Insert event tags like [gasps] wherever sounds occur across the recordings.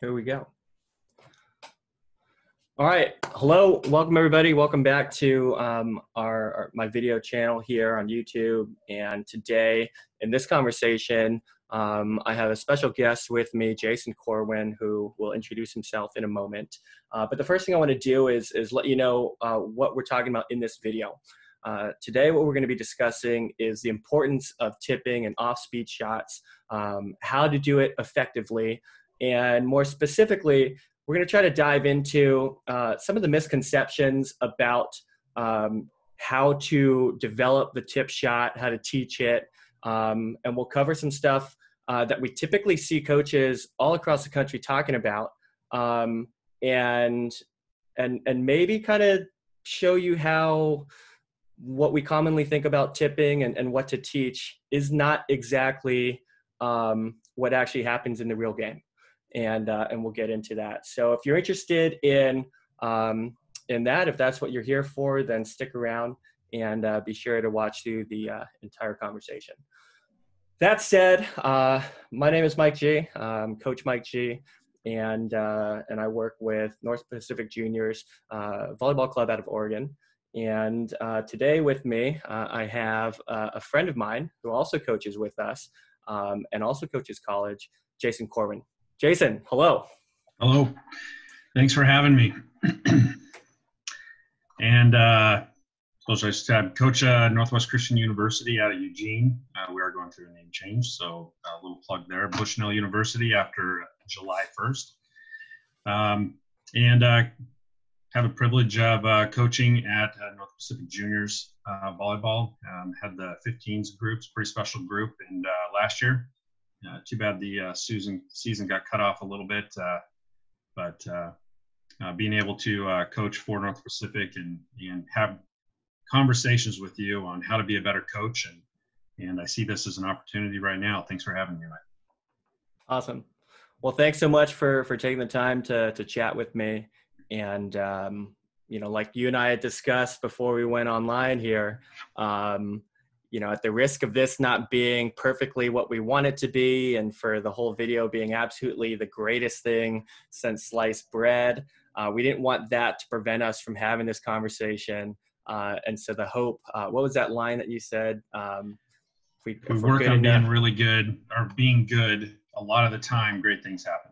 Here we go. All right. Hello. Welcome, everybody. Welcome back to um, our, our, my video channel here on YouTube. And today, in this conversation, um, I have a special guest with me, Jason Corwin, who will introduce himself in a moment. Uh, but the first thing I want to do is, is let you know uh, what we're talking about in this video. Uh, today, what we're going to be discussing is the importance of tipping and off-speed shots, um, how to do it effectively, and more specifically, we're going to try to dive into uh, some of the misconceptions about um, how to develop the tip shot, how to teach it, um, and we'll cover some stuff uh, that we typically see coaches all across the country talking about, um, and and and maybe kind of show you how what we commonly think about tipping and, and what to teach is not exactly um, what actually happens in the real game and uh, and we'll get into that. So if you're interested in um, in that, if that's what you're here for, then stick around and uh, be sure to watch through the uh, entire conversation. That said, uh, my name is Mike G. I'm Coach Mike G. And uh, and I work with North Pacific Juniors uh, Volleyball Club out of Oregon. And today with me, I have a friend of mine who also coaches with us um, and also coaches college, Jason Corwin. Jason, hello. Hello. Thanks for having me. [clears throat] and uh, so I said, coach uh, Northwest Christian University out of Eugene. Uh, we are going through a name change, so a little plug there. Bushnell University after July 1st. Um, and uh, have a privilege of uh, coaching at uh, North Pacific Juniors uh, volleyball. Um, had the 15s groups, pretty special group, and uh, last year uh, too bad the uh, Susan season got cut off a little bit, uh, but uh, uh, being able to coach for North Pacific and and have conversations with you on how to be a better coach and and I see this as an opportunity right now. Thanks for having me. Awesome. Well, thanks so much for for taking the time to to chat with me. And um, you know, like you and I had discussed before we went online here, um, you know, at the risk of this not being perfectly what we want it to be, and for the whole video being absolutely the greatest thing since sliced bread, uh, we didn't want that to prevent us from having this conversation. Uh, and so the hope, uh, what was that line that you said? Um, if we, if we work on being really good or being good, a lot of the time, great things happen.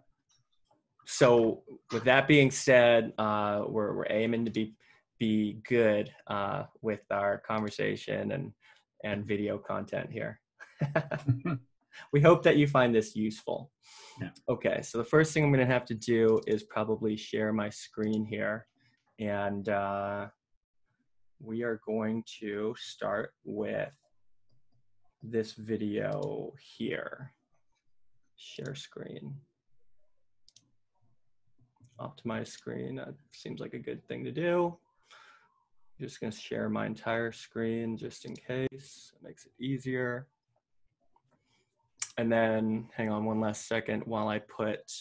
So, with that being said, uh, we're, we're aiming to be be good uh, with our conversation and and video content here. [laughs] [laughs] we hope that you find this useful. Yeah. Okay, so the first thing I'm going to have to do is probably share my screen here. And uh, we are going to start with this video here. Share screen. Optimize screen, that seems like a good thing to do just going to share my entire screen just in case. It makes it easier. And then hang on one last second while I put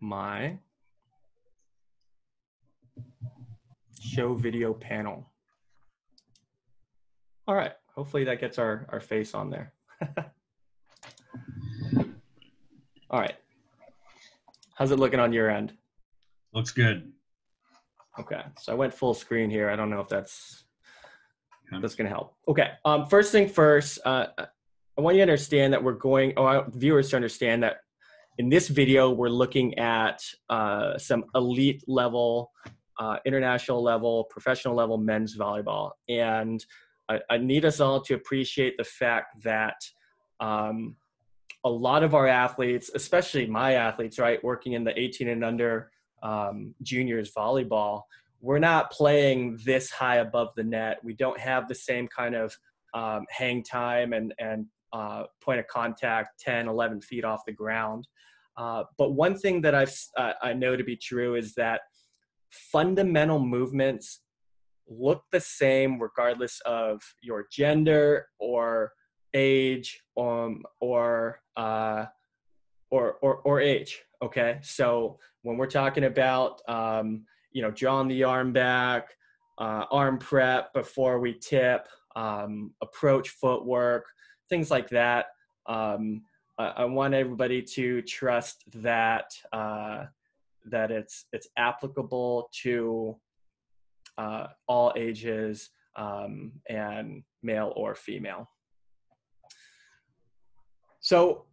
my show video panel. All right, hopefully that gets our, our face on there. [laughs] All right. How's it looking on your end? Looks good. Okay, so I went full screen here. I don't know if that's that's going to help. Okay, um, first thing first, uh, I want you to understand that we're going, oh, I want viewers to understand that in this video, we're looking at uh, some elite level, uh, international level, professional level men's volleyball. And I, I, need us all to appreciate the fact that um, a lot of our athletes, especially my athletes, right, working in the 18 and under um, juniors volleyball, we're not playing this high above the net. We don't have the same kind of um, hang time and, and uh, point of contact 10, 11 feet off the ground. Uh, but one thing that I've, uh, I know to be true is that fundamental movements look the same regardless of your gender or age um, or, uh, or, or, or age. Okay. So when we're talking about, um, you know, drawing the arm back, uh, arm prep before we tip, um, approach footwork, things like that. Um, I, I want everybody to trust that uh, that it's it's applicable to uh, all ages um, and male or female. So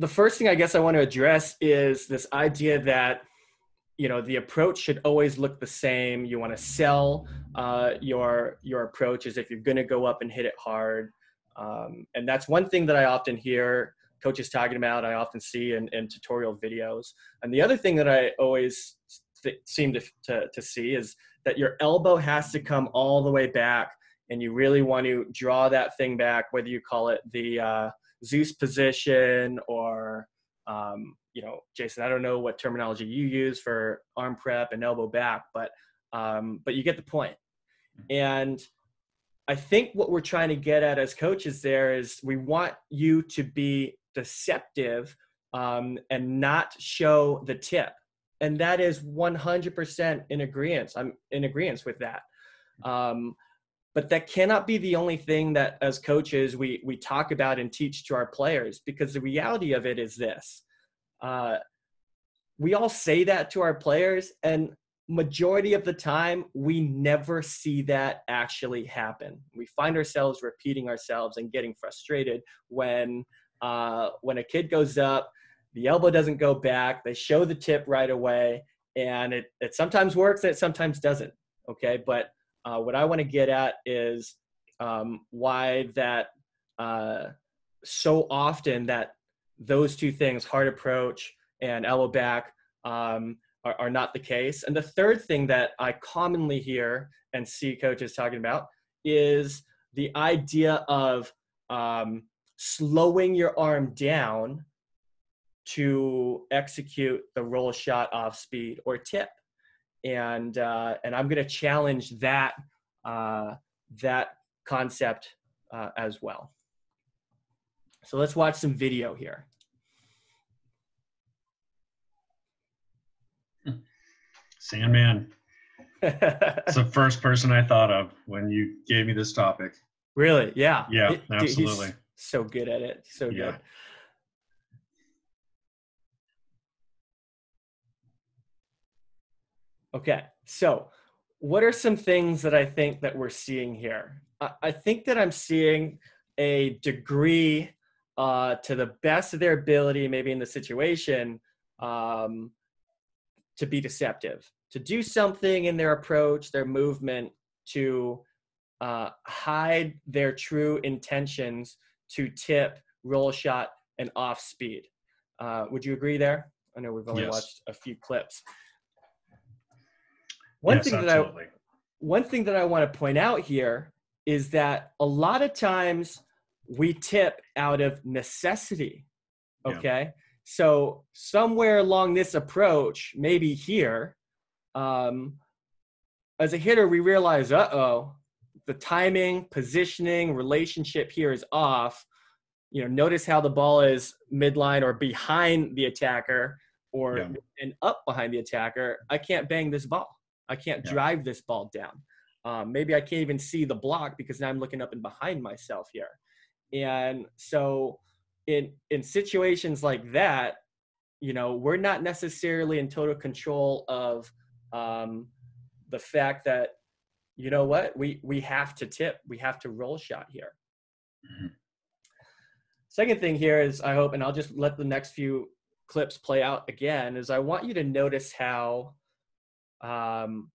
the first thing I guess I want to address is this idea that you know the approach should always look the same. You want to sell uh, your your approach as if you're going to go up and hit it hard, um, and that's one thing that I often hear coaches talking about. I often see in, in tutorial videos. And the other thing that I always th- seem to, to to see is that your elbow has to come all the way back, and you really want to draw that thing back, whether you call it the uh, Zeus position or um, you know, Jason, I don't know what terminology you use for arm prep and elbow back, but um, but you get the point. And I think what we're trying to get at as coaches there is we want you to be deceptive um, and not show the tip, and that is 100% in agreement. I'm in agreement with that. Um, but that cannot be the only thing that as coaches we we talk about and teach to our players because the reality of it is this uh, we all say that to our players and majority of the time we never see that actually happen. We find ourselves repeating ourselves and getting frustrated when uh, when a kid goes up the elbow doesn't go back they show the tip right away and it, it sometimes works and it sometimes doesn't okay? But uh, what I want to get at is um, why that uh, so often that those two things, hard approach and elbow back, um, are, are, not the case. And the third thing that I commonly hear and see coaches talking about is the idea of um, slowing your arm down to execute the roll shot off speed or tip and uh, and I'm going to challenge that uh, that concept uh, as well. So let's watch some video here. [laughs] Sandman. [laughs] it's the first person I thought of when you gave me this topic. Really? Yeah. Yeah, absolutely. so good at it. So yeah. Okay, so what are some things that I think that we're seeing here? I, think that I'm seeing a degree uh, to the best of their ability, maybe in the situation, um, to be deceptive, to do something in their approach, their movement, to uh, hide their true intentions to tip, roll shot, and off speed. Uh, would you agree there? I know we've only yes. watched a few clips. One yes, thing absolutely. that I one thing that I want to point out here is that a lot of times we tip out of necessity. Okay. Yeah. So somewhere along this approach, maybe here, um, as a hitter, we realize, uh oh, the timing, positioning, relationship here is off. You know, notice how the ball is midline or behind the attacker or yeah. and up behind the attacker. I can't bang this ball. I can't yeah. drive this ball down. Um, maybe I can't even see the block because now I'm looking up and behind myself here. And so in in situations like that, you know, we're not necessarily in total control of um, the fact that you know what we we have to tip, we have to roll shot here. Mm-hmm. Second thing here is I hope, and I'll just let the next few clips play out again. Is I want you to notice how um,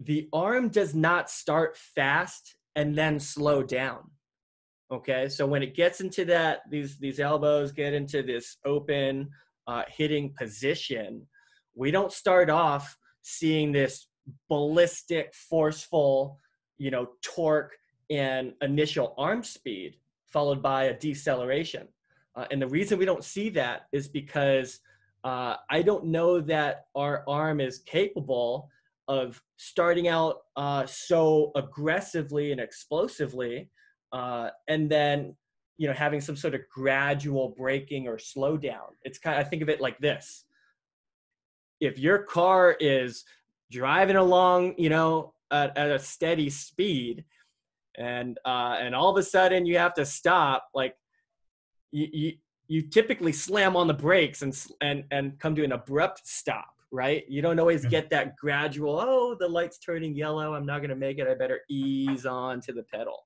the arm does not start fast and then slow down. Okay, so when it gets into that, these these elbows get into this open uh, hitting position. We don't start off seeing this ballistic, forceful, you know, torque and initial arm speed followed by a deceleration. Uh, and the reason we don't see that is because uh, I don't know that our arm is capable of starting out uh, so aggressively and explosively, uh, and then you know having some sort of gradual braking or slowdown. It's kind. Of, I think of it like this: if your car is driving along, you know, at, at a steady speed, and uh, and all of a sudden you have to stop, like you, you you typically slam on the brakes and and and come to an abrupt stop right you don't always get that gradual oh the light's turning yellow i'm not going to make it i better ease on to the pedal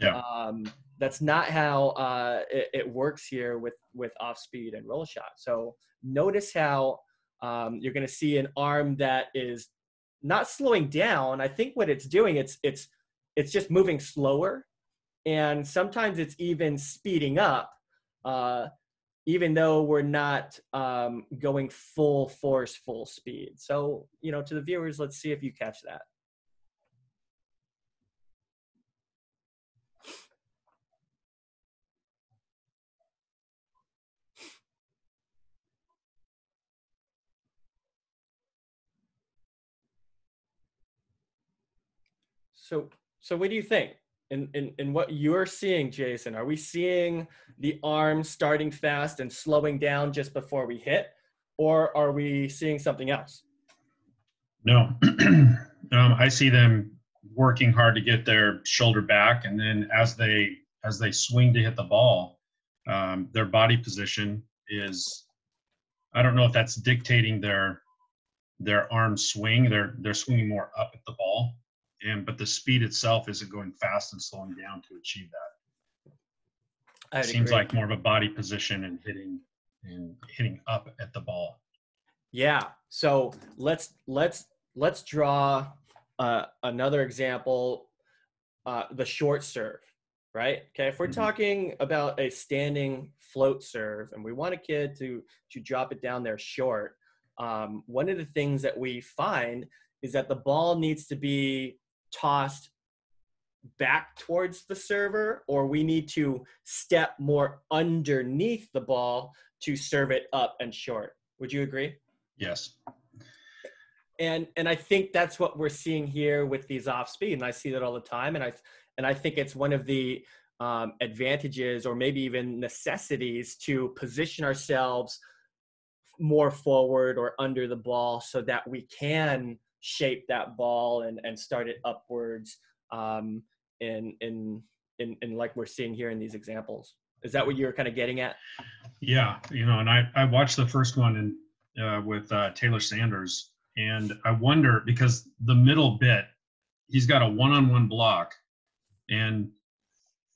yeah. Um, that's not how uh, it, it, works here with with off speed and roll shot. So notice how um, you're going to see an arm that is not slowing down. I think what it's doing it's it's it's just moving slower, and sometimes it's even speeding up. Uh, even though we're not um, going full force, full speed. So, you know, to the viewers, let's see if you catch that. So, so what do you think? In, in, in what you're seeing, Jason, are we seeing the arm starting fast and slowing down just before we hit, or are we seeing something else? No, [clears throat] um, I see them working hard to get their shoulder back, and then as they as they swing to hit the ball, um, their body position is I don't know if that's dictating their their arm swing. They're they're swinging more up at the ball, and but the speed itself isn't going fast and slowing down to achieve that. It seems agree. like more of a body position and hitting and hitting up at the ball. Yeah. So let's let's let's draw uh, another example. Uh, the short serve, right? Okay. If we're Mhm. talking about a standing float serve, and we want a kid to to drop it down there short, um, one of the things that we find is that the ball needs to be tossed back towards the server or we need to step more underneath the ball to serve it up and short would you agree Yes. and and i think that's what we're seeing here with these off speed and i see that all the time and i and i think it's one of the um, advantages or maybe even necessities to position ourselves more forward or under the ball so that we can shape that ball and and start it upwards um in in in, in like we're seeing here in these examples. Is that what you're kind of getting at? Yeah, you know, and I I watched the first one and uh, with uh, Taylor Sanders, and I wonder because the middle bit, he's got a one-on-one block, and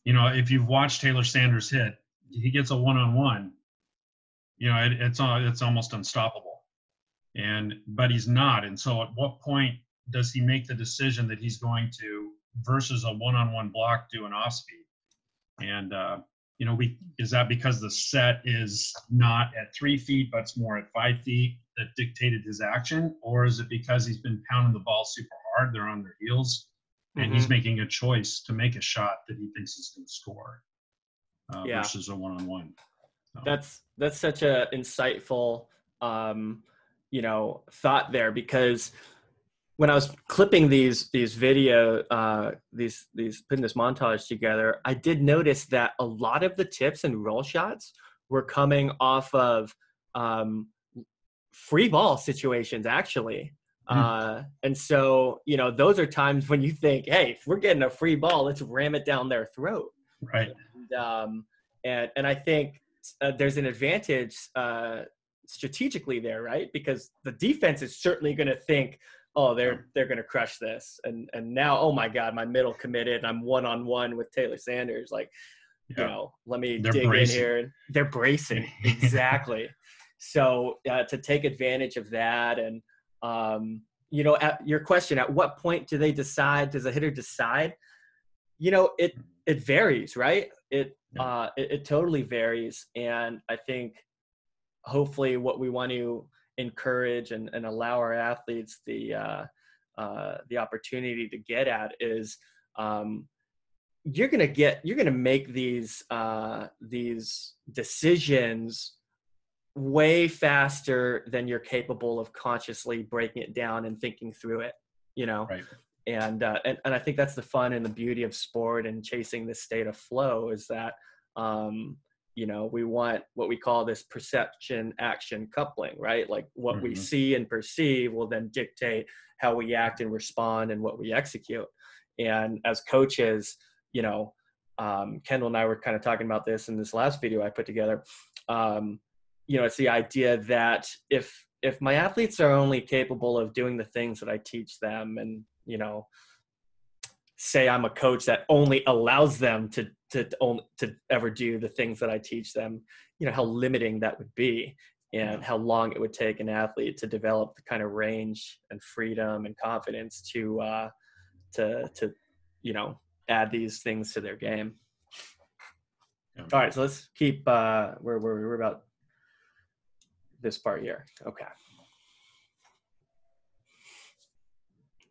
you know if you've watched Taylor Sanders hit, he gets a one-on-one. You know, it, it's al- it's almost unstoppable, and but he's not. And so, at what point does he make the decision that he's going to versus a one-on-one block do an off speed? And uh, you know, we is that because the set is not at three feet, but it's more at five feet that dictated his action, or is it because he's been pounding the ball super hard? They're on their heels, and he's making a choice to make a shot that he thinks is going to score uh, Yeah. versus a one-on-one. So, that's that's such a insightful um you know thought there because when i was clipping these these video uh these these putting this montage together i did notice that a lot of the tips and roll shots were coming off of um free ball situations actually Hmm. uh and so you know those are times when you think hey if we're getting a free ball let's ram it down their throat right. and, um, and and I think uh, there's an advantage uh, strategically there, right? Because the defense is certainly going to think, oh, they're they're going to crush this, and and now, oh my God, my middle committed, and I'm one on one with Taylor Sanders, like. You know, let me They're dig bracing. in here. They're bracing [laughs] exactly. so uh, to take advantage of that, and um, you know, at your question, at what point do they decide? Does a hitter decide? You know, it it varies, right? It Yeah. uh, it, it totally varies, and I think hopefully what we want to encourage and, and allow our athletes the uh, uh, the opportunity to get at is um, you're gonna get you're gonna make these uh, these decisions way faster than you're capable of consciously breaking it down and thinking through it you know Right. and, uh, and and I think that's the fun and the beauty of sport and chasing this state of flow is that um, you know we want what we call this perception action coupling, right? Like what we Mhm. see and perceive will then dictate how we act and respond and what we execute. And as coaches, you know, um, Kendall and I were kind of talking about this in this last video I put together. um, you know, it's the idea that if if my athletes are only capable of doing the things that I teach them, and you know, say I'm a coach that only allows them to to to, to ever do the things that I teach them, you know, how limiting that would be and how long it would take an athlete to develop the kind of range and freedom and confidence to uh, to to you know add these things to their game. Yeah. All right, so let's keep uh, we're, we're we're about this part here. Okay.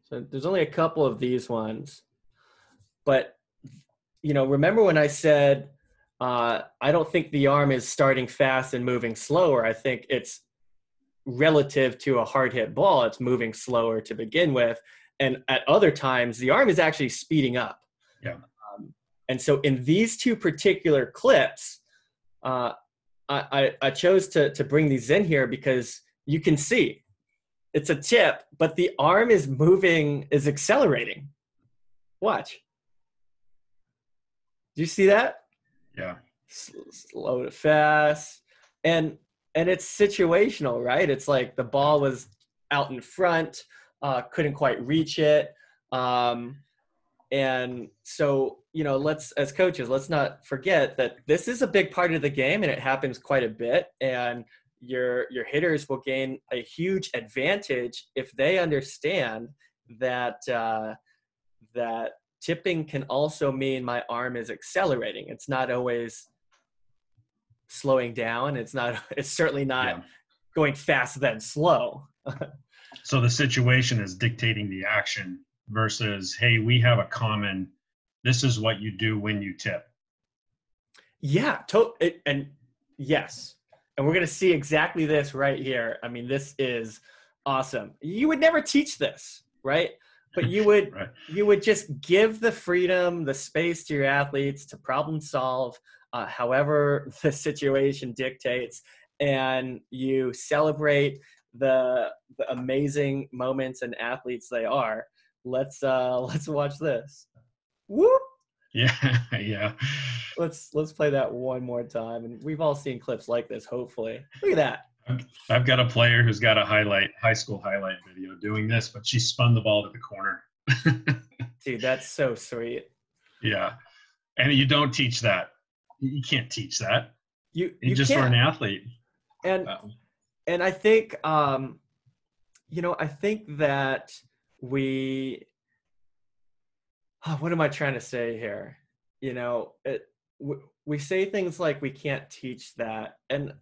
So there's only a couple of these ones, but you know, remember when I said uh, I don't think the arm is starting fast and moving slower. I think it's relative to a hard hit ball, it's moving slower to begin with. And at other times, the arm is actually speeding up. Yeah. Um, and so in these two particular clips, uh, I, I, chose to, to bring these in here because you can see it's a tip, but the arm is moving, is accelerating. Watch. Do you see that? Yeah. slow to fast. And and it's situational, right? It's like the ball was out in front, uh, couldn't quite reach it. Um, and so, you know, let's as coaches, let's not forget that this is a big part of the game and it happens quite a bit. And your your hitters will gain a huge advantage if they understand that uh, that tipping can also mean my arm is accelerating. It's not always slowing down. It's not. [laughs] It's certainly not yeah. going fast then slow. [laughs] so the situation is dictating the action versus, hey, we have a common. This is what you do when you tip. Yeah, to- it, and yes, and we're gonna see exactly this right here. I mean, this is awesome. You would never teach this, right? But you would [laughs] right. you would just give the freedom the space to your athletes to problem solve uh, however [laughs] the situation dictates and you celebrate the, the amazing moments and athletes they are. Let's uh [laughs] let's watch this. Whoop! Yeah yeah. Let's let's play that one more time and we've all seen clips like this hopefully. Look at that I've got a player who's got a highlight, high school highlight video doing this, but she spun the ball to the corner. [laughs] Dude, that's so sweet. Yeah. And you don't teach that. You can't teach that. You, you, you just can't. are an athlete. And um, and I think um you know, I think that we oh, what am I trying to say here? You know, it, we say things like we can't teach that and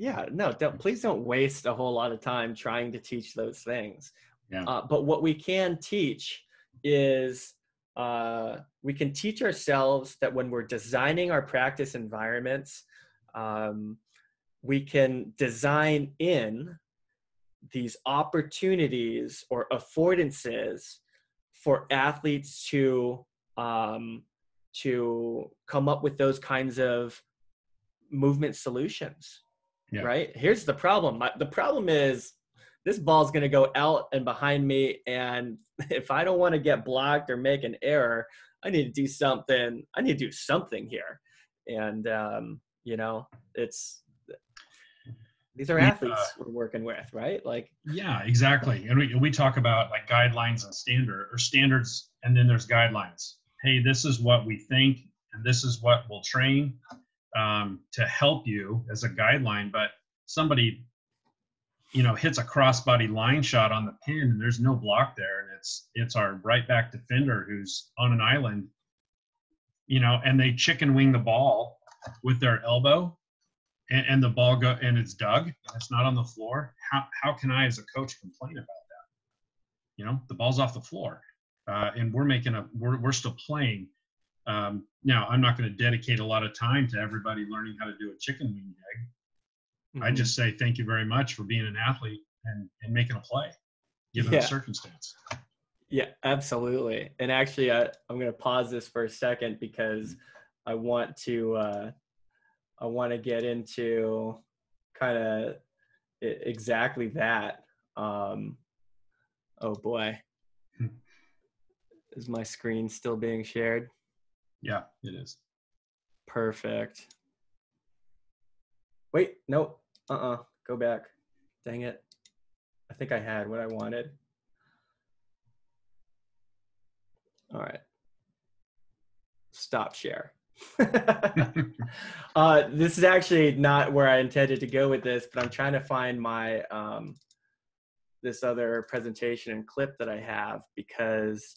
yeah no don't please don't waste a whole lot of time trying to teach those things yeah. Uh, but what we can teach is uh, we can teach ourselves that when we're designing our practice environments um, we can design in these opportunities or affordances for athletes to um, to come up with those kinds of movement solutions yeah. right? Here's the problem. My, the problem is this ball's going to go out and behind me. And [laughs] if I don't want to get blocked or make an error, I need to do something. I need to do something here. And, um, you know, it's, these are athletes uh, we're working with, right? Like, yeah, exactly. And we, we talk about like guidelines and standard or standards, and then there's guidelines. Hey, this is what we think, and this is what we'll train um, to help you as a guideline. But somebody, you know, hits a crossbody line shot on the pin, and there's no block there, and it's it's our right back defender who's on an island, you know, and they chicken wing the ball with their elbow, and, and the ball go and it's dug, it's not on the floor. How how can I as a coach complain about that? You know, the ball's off the floor. Uh, and we're making a we're, we're still playing um, now, I'm not going to dedicate a lot of time to everybody learning how to do a chicken wing egg. Mm-hmm. I just say thank you very much for being an athlete and, and making a play, given yeah. the circumstance. Yeah, absolutely. And actually, I, I'm going to pause this for a second because I want to uh, I want to get into kind of exactly that. Um, oh boy, hmm. is my screen still being shared? Yeah, it is. Perfect. Wait, no. Uh-uh. Go back. Dang it. I think I had what I wanted. All right. Stop share. [laughs] uh, this is actually not where I intended to go with this, but I'm trying to find my um, this other presentation and clip that I have because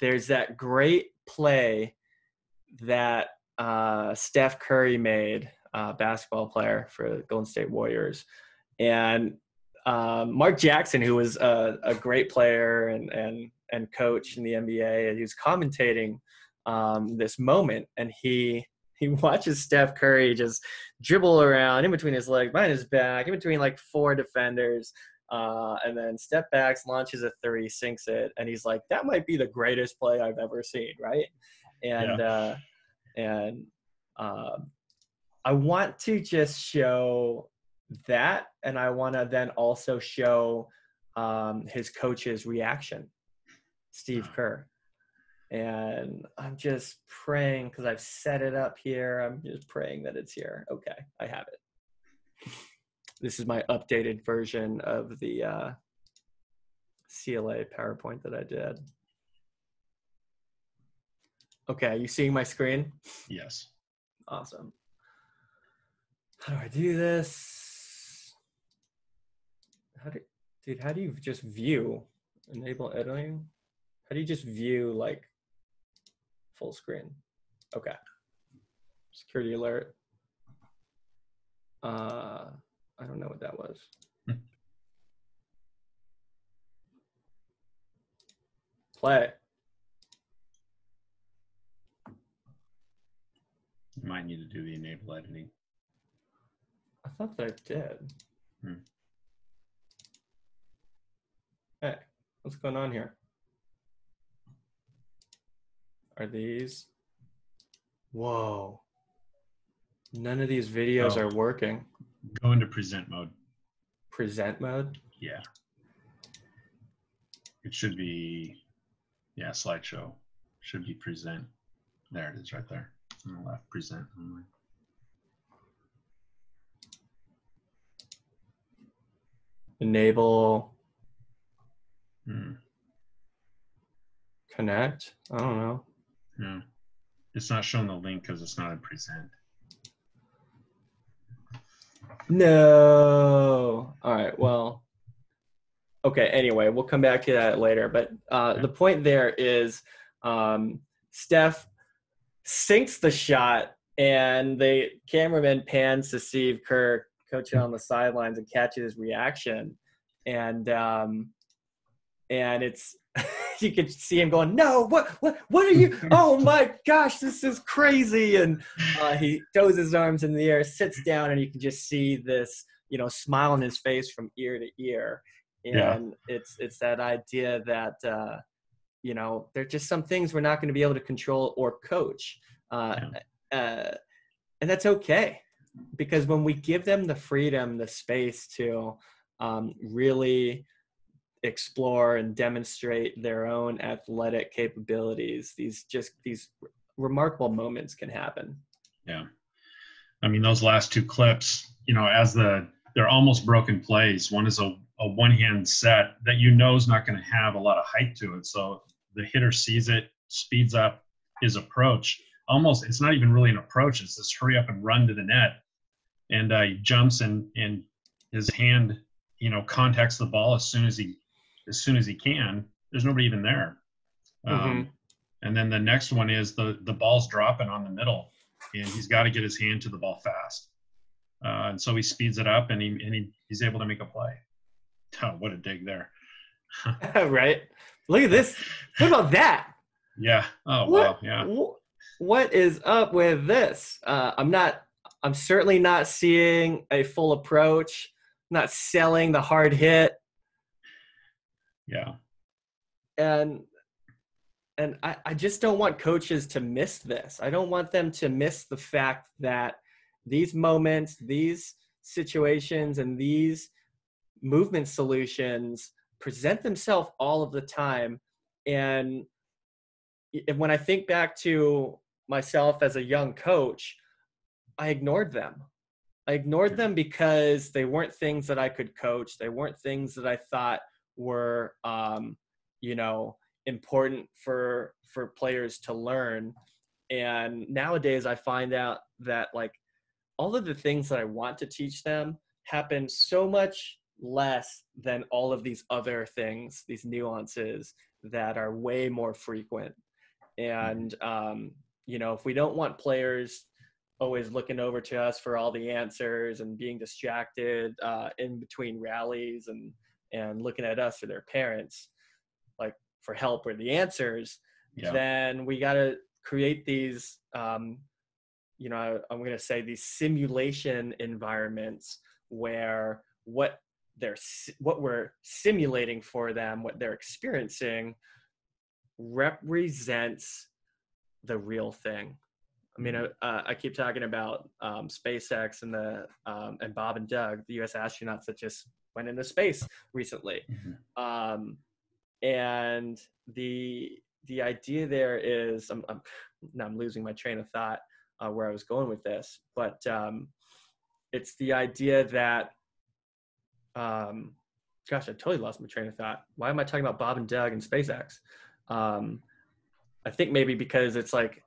there's that great play that uh, Steph Curry made, uh, basketball player for the Golden State Warriors, and um, Mark Jackson, who was a, a, great player and and and coach in the NBA, and he was commentating um, this moment, and he he [laughs] watches Steph Curry just dribble around in between his legs, behind his back, in between like four defenders, uh, and then step backs, launches a three, sinks it, and he's like, "That might be the greatest play I've ever seen," right? And yeah. uh, and um, I want to just show that, and I want to then also show um, his coach's reaction, Steve Kerr. And I'm just praying because I've set it up here. I'm just praying that it's here. Okay, I have it. This is my updated version of the uh, CLA PowerPoint that I did. Okay, are you seeing my screen? Yes. Awesome. How do I do this? How do, dude, how do you just view, enable editing? How do you just view like full screen? Okay. Security alert. Uh, I don't know what that was. Play. You might need to do the enable editing. I thought that I did. Hmm. Hey, what's going on here? Are these? Whoa. None of these videos oh. are working. Go into present mode. Present mode? Yeah. It should be, yeah, slideshow. Should be present. There it is right there on the left, present only. Enable. Hmm. Connect. I don't know. Yeah. It's not showing the link because it's not in present. No. All right. Well. Okay. Anyway, we'll come back to that later. But uh, the point there is, um, Steph sinks the shot, and the cameraman pans to Steve Kerr coaching on the sidelines and catches his reaction, and um, and it's [laughs] you could see him going, "No, what, what, what are you? [laughs] Oh my gosh, this is crazy!" And uh, he throws his arms in the air, sits down, and you can just see this, you know, smile on his face from ear to ear. And yeah. it's it's that idea that uh, you know there's just some things we're not going to be able to control or coach, uh, yeah. uh, and that's okay because when we give them the freedom, the space to um, really explore and demonstrate their own athletic capabilities these just these remarkable moments can happen. Yeah. I mean those last two clips you know as the they're almost broken plays. One is a, a one hand set that you know is not going to have a lot of height to it. So the hitter sees it speeds up his approach. Almost it's not even really an approach it's this hurry up and run to the net. And uh, he jumps and and his hand you know contacts the ball as soon as he as soon as he can. There's nobody even there. Um, mm-hmm. and then the next one is the the ball's dropping on the middle, and he's got to get his hand to the ball fast. Uh, and so he speeds it up, and he and he, he's able to make a play. [laughs] Oh, what a dig there! [laughs] [laughs] right. Look at this. What about that? Yeah. Oh what, wow. Yeah. What is up with this? Uh, I'm not. I'm certainly not seeing a full approach. I'm not selling the hard hit. Yeah. And and I, I just don't want coaches to miss this. I don't want them to miss the fact that these moments, these situations, and these movement solutions present themselves all of the time. And when I think back to myself as a young coach, I ignored them. I ignored them because they weren't things that I could coach. They weren't things that I thought were, um, you know, important for for players to learn. And nowadays, I find out that like all of the things that I want to teach them happen so much less than all of these other things, these nuances that are way more frequent. And um, you know, if we don't want players always looking over to us for all the answers and being distracted uh, in between rallies and and looking at us or their parents like for help or the answers yeah. then we got to create these um, you know i'm going to say these simulation environments where what they're what we're simulating for them what they're experiencing represents the real thing I mean, uh, I keep talking about um, SpaceX and the um, and Bob and Doug, the U.S. astronauts that just went into space recently, mm-hmm. um, and the the idea there is I'm, I'm now I'm losing my train of thought uh, where I was going with this, but um, it's the idea that um, gosh, I totally lost my train of thought. Why am I talking about Bob and Doug and SpaceX? Um, I think maybe because it's like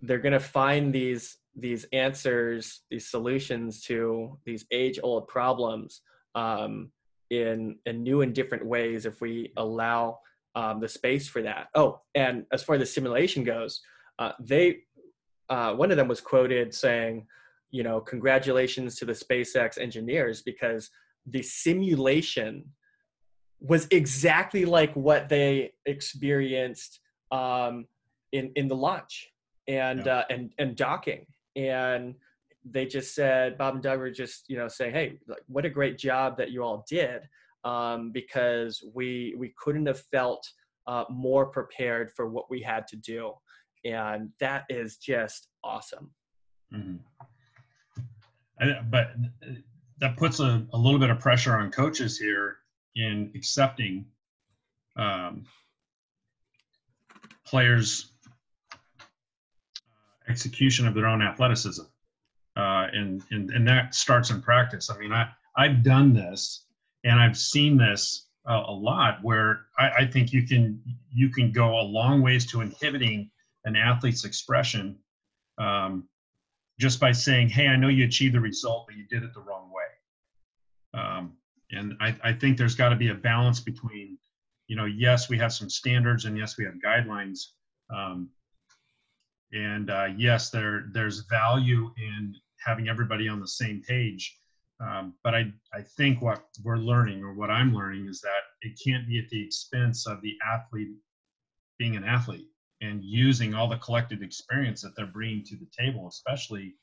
they're going to find these these answers, these solutions to these age old problems um, in in new and different ways if we allow um, the space for that. Oh, and as far as the simulation goes, uh, they uh, one of them was quoted saying, you know, congratulations to the SpaceX engineers because the simulation was exactly like what they experienced um, in in the launch and yeah. uh, and and docking and they just said bob and doug were just you know saying hey like, what a great job that you all did um, because we we couldn't have felt uh, more prepared for what we had to do and that is just awesome mm-hmm. I, but that puts a, a little bit of pressure on coaches here in accepting um, players execution of their own athleticism. Uh, and, and, and that starts in practice. I mean, I, I've done this and I've seen this uh, a lot where I, I, think you can, you can go a long ways to inhibiting an athlete's expression um, just by saying, Hey, I know you achieved the result, but you did it the wrong way. Um, and I, I think there's got to be a balance between, you know, yes, we have some standards and yes, we have guidelines. Um, and uh, yes, there there's value in having everybody on the same page. Um, but I, I think what we're learning or what I'm learning is that it can't be at the expense of the athlete being an athlete and using all the collective experience that they're bringing to the table, especially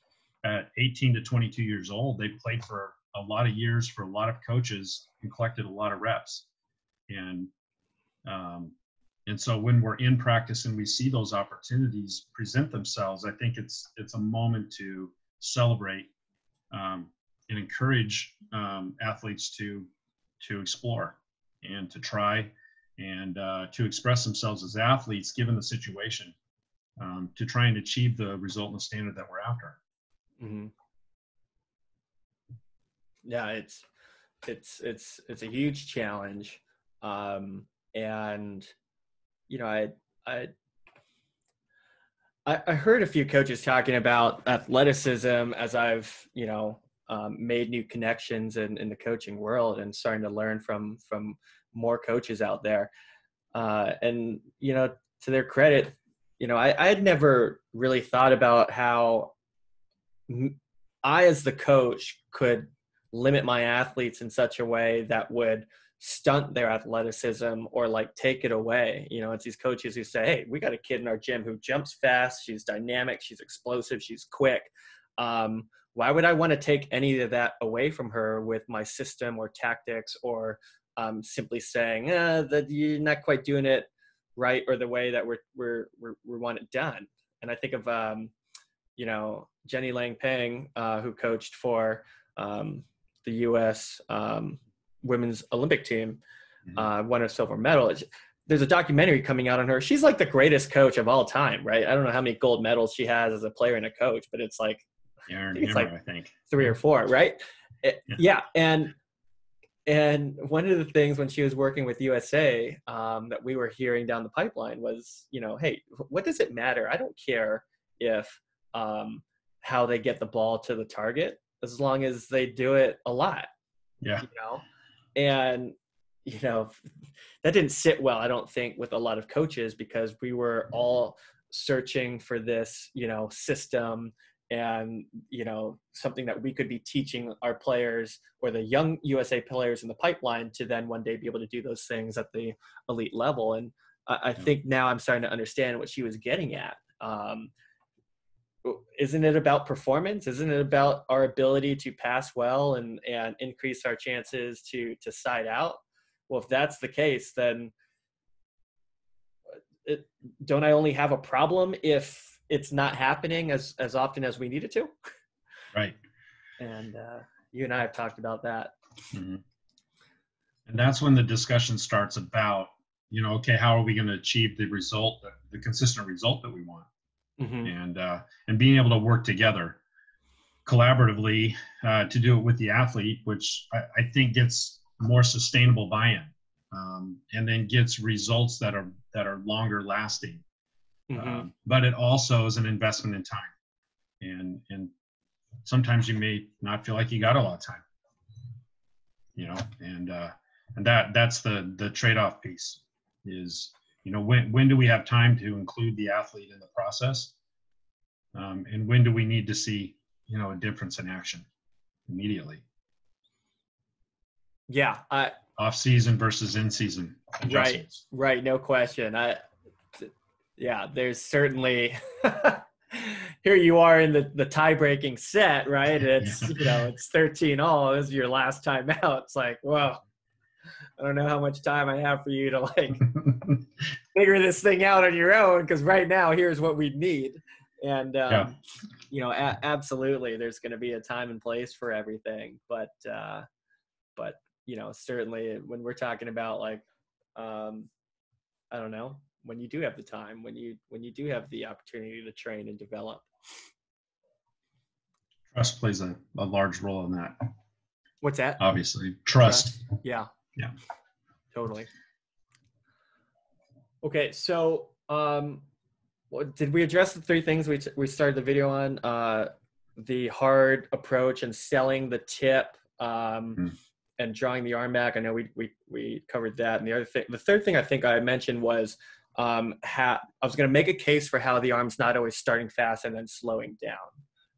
at 18 to 22 years old. They played for a lot of years for a lot of coaches and collected a lot of reps. And um, and so when we're in practice and we see those opportunities present themselves i think it's it's a moment to celebrate um, and encourage um, athletes to to explore and to try and uh, to express themselves as athletes given the situation um, to try and achieve the result and the standard that we're after mm-hmm. yeah it's it's it's it's a huge challenge um, and you know, I, I, I heard a few coaches talking about athleticism as I've, you know, um, made new connections in, in the coaching world and starting to learn from from more coaches out there. Uh, and you know, to their credit, you know, I, I had never really thought about how I, as the coach, could limit my athletes in such a way that would stunt their athleticism or like take it away. You know, it's these coaches who say, "Hey, we got a kid in our gym who jumps fast. She's dynamic. She's explosive. She's quick. Um, why would I want to take any of that away from her with my system or tactics or um, simply saying eh, that you're not quite doing it right or the way that we're we're, we want it done?" And I think of um, you know Jenny Lang Ping, uh, who coached for um, the U.S. Women's Olympic team, mm-hmm. uh, won a silver medal. there's a documentary coming out on her. She's like the greatest coach of all time, right? I don't know how many gold medals she has as a player and a coach, but it's like it's like- I think. three or four, right? It- Yeah. yeah, and and one of the things when she was working with USA um, that we were hearing down the pipeline was, you know, hey, what does it matter? I don't care if um, how they get the ball to the target as long as they do it a lot, Yeah. you know, and you know [laughs] that didn't sit well i don't think with a lot of coaches because we were all searching for this you know system and you know something that we could be teaching our players or the young usa players in the pipeline to then one day be able to do those things at the elite level. And i, I think now i'm starting to understand what she was getting at. Um, isn't it about performance? Isn't it about our ability to pass well and and increase our chances to to side out? Well if that's the case then it, don't i only have a problem if it's not happening as as often as we need it to? Right. and uh, you and i have talked about that. Hmm And that's when the discussion starts about, you know, okay, how are we going to achieve the result, the consistent result that we want, Mhm. and uh, and being able to work together collaboratively uh, to do it with the athlete, which I, I think gets more sustainable buy-in, um, and then gets results that are that are longer lasting. Mhm. Um, but it also is an investment in time, and and sometimes you may not feel like you got a lot of time, you know, and uh, and that that's the the trade-off piece is you know when when do we have time to include the athlete in the process, um, and when do we need to see you know a difference in action immediately, yeah i off season versus in season adjustments. Right, no question. I, yeah, there's certainly. [laughs] here you are in the the tie breaking set, right? [laughs] It's you know it's 13 all. This is your last time out. It's like, well, [laughs] I don't know how much time I have for you to like [laughs] figure this thing out on your own because right now here's what we need and um, Yeah. you know a- absolutely there's going to be a time and place for everything but uh, but you know certainly when we're talking about like um, i don't know when you do have the time when you when you do have the opportunity to train and develop Trust plays a, a large role in that. what's that Obviously, trust. Yeah. Yeah. Totally. Okay, so um, what, did we address the three things we t- we started the video on? Uh, the hard approach and selling the tip, um, Mm. and drawing the arm back. I know we we we covered that. And the other thing, the third thing I think I mentioned was um, ha- I was going to make a case for how the arm's not always starting fast and then slowing down.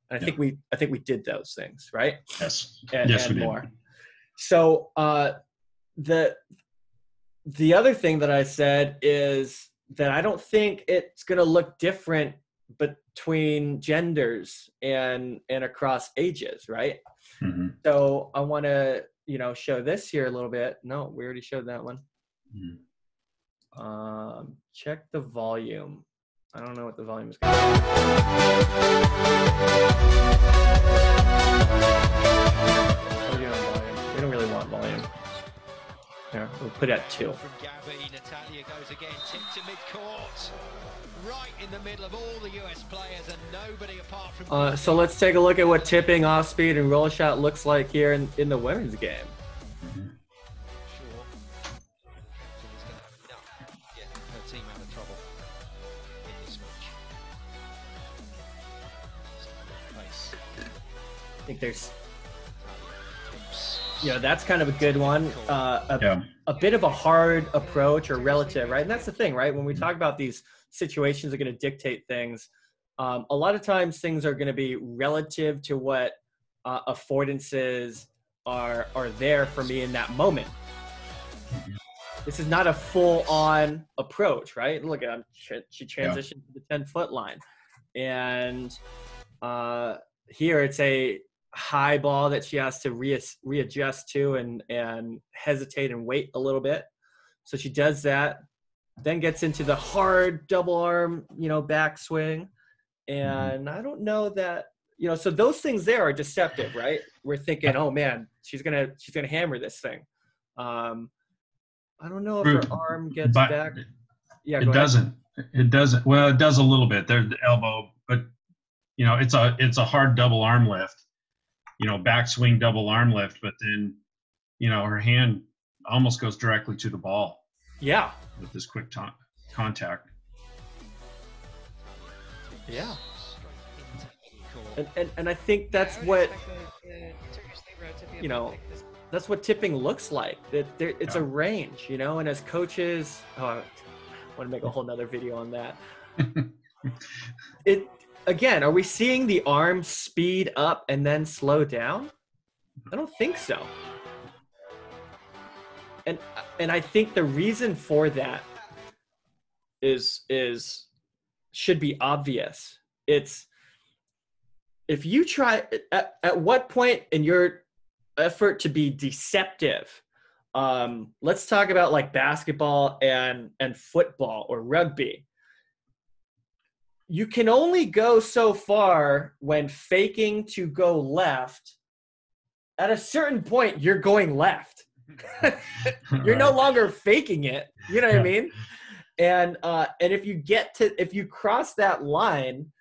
And I Yeah. think we I think we did those things right Yes. and, yes, and we did. more. So uh, the the other thing that I said is that I don't think it's going to look different between genders and and across ages, right? Mhm. So I want to you know show this here a little bit. No, we already showed that one. Mhm. Um, check the volume. I don't know what the volume is. Gonna be. Players and nobody apart from. Uh, so let's take a look at what tipping, off speed, and roll shot looks like here in, in the women's game. Sure. Jimmy's gonna you know, that's kind of a good one. Uh, a, Yeah. a bit of a hard approach or relative, right? And that's the thing, right? When we talk about these situations that are going to dictate things, um, a lot of times things are going to be relative to what uh, affordances are are there for me in that moment. This is not a full on approach, right? Look at she, transitioned to the ten foot line, and uh, here it's a high ball that she has to re- readjust to and and hesitate and wait a little bit. So she does that, then gets into the hard double arm, you know, backswing. And I don't know that, you know, so those things there are deceptive, right? We're thinking, oh man, she's gonna she's gonna hammer this thing. Um, I don't know if her arm gets But back. Yeah, it doesn't. It doesn't. Well, it does a little bit. There's the elbow, but you know, it's a it's a hard double arm lift, you know, backswing double arm lift, but then, you know, her hand almost goes directly to the ball Yeah. with this quick to- contact. Yeah. Straight into court. And, and, and I think that's what you know, that's what tipping looks like. That there, it's a range, you know. And as coaches, oh, I want to make a whole nother video on that. [laughs] it again, are we seeing the arm speed up and then slow down? I don't think so. And and I think the reason for that is is should be obvious. It's if you try at, at what point in your effort to be deceptive um, let's talk about like basketball and and football or rugby you can only go so far when faking to go left. At a certain point you're going left. [laughs] You're no longer faking it. You know what i mean? And uh and if you get to if you cross that line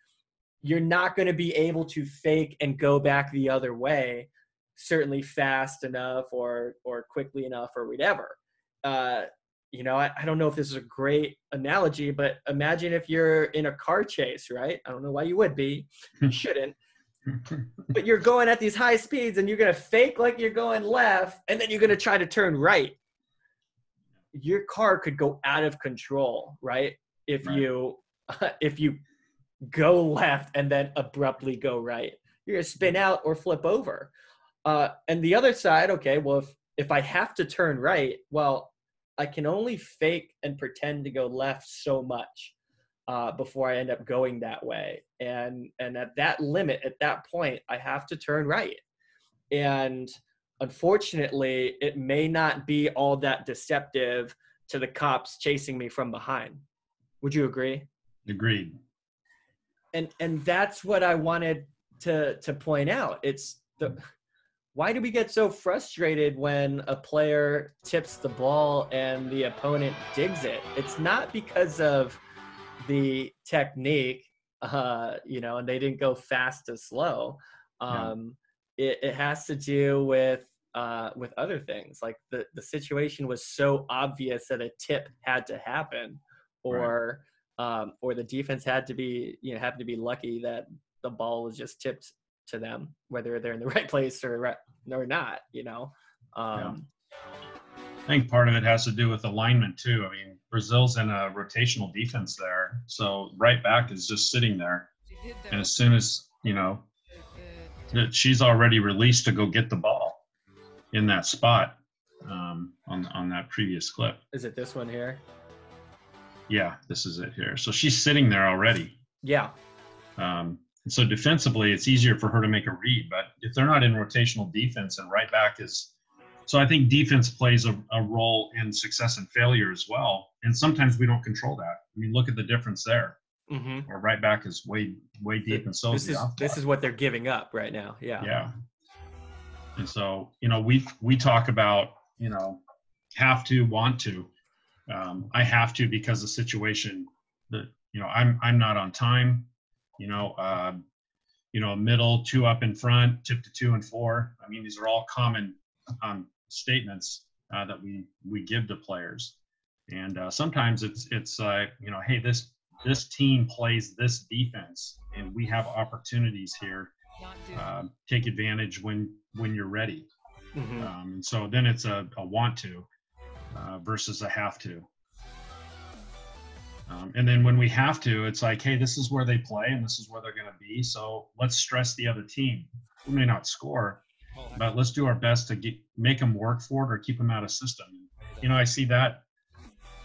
you're not going to be able to fake and go back the other way certainly fast enough or or quickly enough or whatever. Uh you know I, I don't know if this is a great analogy but imagine if you're in a car chase right? I don't know why you would be. You [laughs] shouldn't. But you're going at these high speeds and you're going to fake like you're going left and then you're going to try to turn right. Your car could go out of control right? If Right. you [laughs] if you go left and then abruptly go right. You're going to spin out or flip over. Uh, and the other side okay well if if i have to turn right well i can only fake and pretend to go left so much uh, before I end up going that way. And and at that limit, at that point, I have to turn right. And unfortunately, it may not be all that deceptive to the cops chasing me from behind. Would you agree? Agreed. And and that's what I wanted to to point out. It's the why do we get so frustrated when a player tips the ball and the opponent digs it? It's not because of the technique, uh, you know, and they didn't go fast to slow. Um, it, it has to do with uh, with other things. Like the the situation was so obvious that a tip had to happen, or um, or the defense had to be you know happened to be lucky that the ball was just tipped to them, whether they're in the [laughs] right place or right, or not. You know. Um, I think part of it has to do with alignment too. I mean, Brazil's in a rotational defense there, so right back is just sitting there, and as soon as you know that she's already released to go get the ball in that spot um, on on that previous clip. Is it this one here? Yeah, this is it here. So she's sitting there already. Yeah. Um, and so defensively, it's easier for her to make a read. But if they're not in rotational defense and right back is, so I think defense plays a, a role in success and failure as well. And sometimes we don't control that. I mean, look at the difference there. Mm-hmm. Our right back is way way deep, and so this is the is off this is what they're giving up right now. Yeah. yeah. And so you know we we talk about you know have to want to. Um, I have to because the situation that you know I'm I'm not on time. You know, uh, you know, middle two up in front, tip to two and four. I mean, these are all common um, statements uh, that we we give to players, and uh, sometimes it's it's uh, you know, hey, this this team plays this defense, and we have opportunities here. Uh, take advantage when when you're ready. Mhm. Um, and so then it's a, a want to uh, versus a have to. Um, and then when we have to, it's like, hey, this is where they play and this is where they're going to be. So let's stress the other team. We may not score, but let's do our best to get make them work for it or keep them out of system. You know, I see that.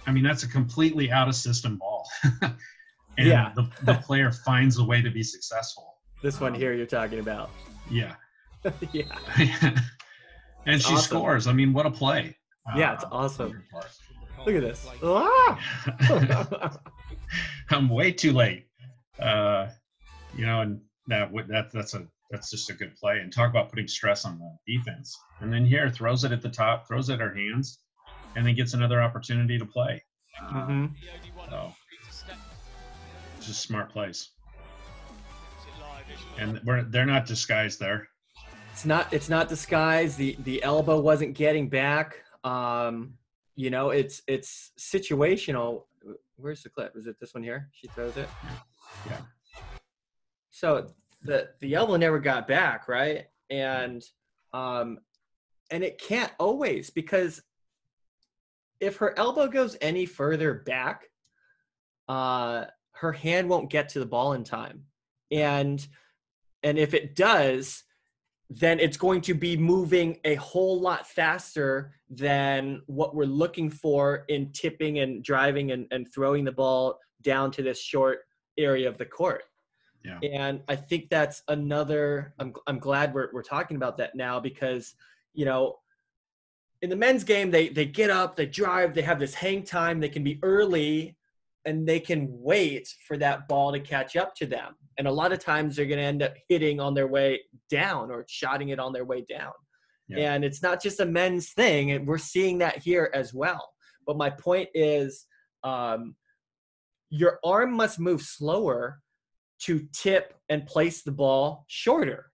I mean, that's a completely out of system ball. [laughs] and Yeah. the, the player finds a way to be successful. This one Um, here you're talking about. Yeah. [laughs] yeah. [laughs] and she awesome. scores. I mean, what a play. Yeah, it's Uh, awesome. Look at this. Ah! [laughs] I'm way too late. Uh, you know, and that that that's a that's just a good play. And talk about putting stress on the defense. And then here throws it at the top, throws it at her hands, and then gets another opportunity to play. Uh, Mhm. So it's just smart plays. and we're, they're not disguised there. It's not. It's not disguised. The the elbow wasn't getting back. Um, you know, it's it's situational. Where's the clip? Is it this one here? She throws it. Yeah. So the the elbow never got back, right? And um, and it can't always because if her elbow goes any further back, uh, her hand won't get to the ball in time, and and if it does, then it's going to be moving a whole lot faster than what we're looking for in tipping and driving and, and throwing the ball down to this short area of the court. Yeah. And I think that's another, I'm, I'm glad we're, we're talking about that now because, you know, in the men's game, they, they get up, they drive, they have this hang time, they can be early and they can wait for that ball to catch up to them. And a lot of times they're going to end up hitting on their way down or shotting it on their way down. Yeah. And it's not just a men's thing, and we're seeing that here as well. But my point is, um, your arm must move slower to tip and place the ball shorter.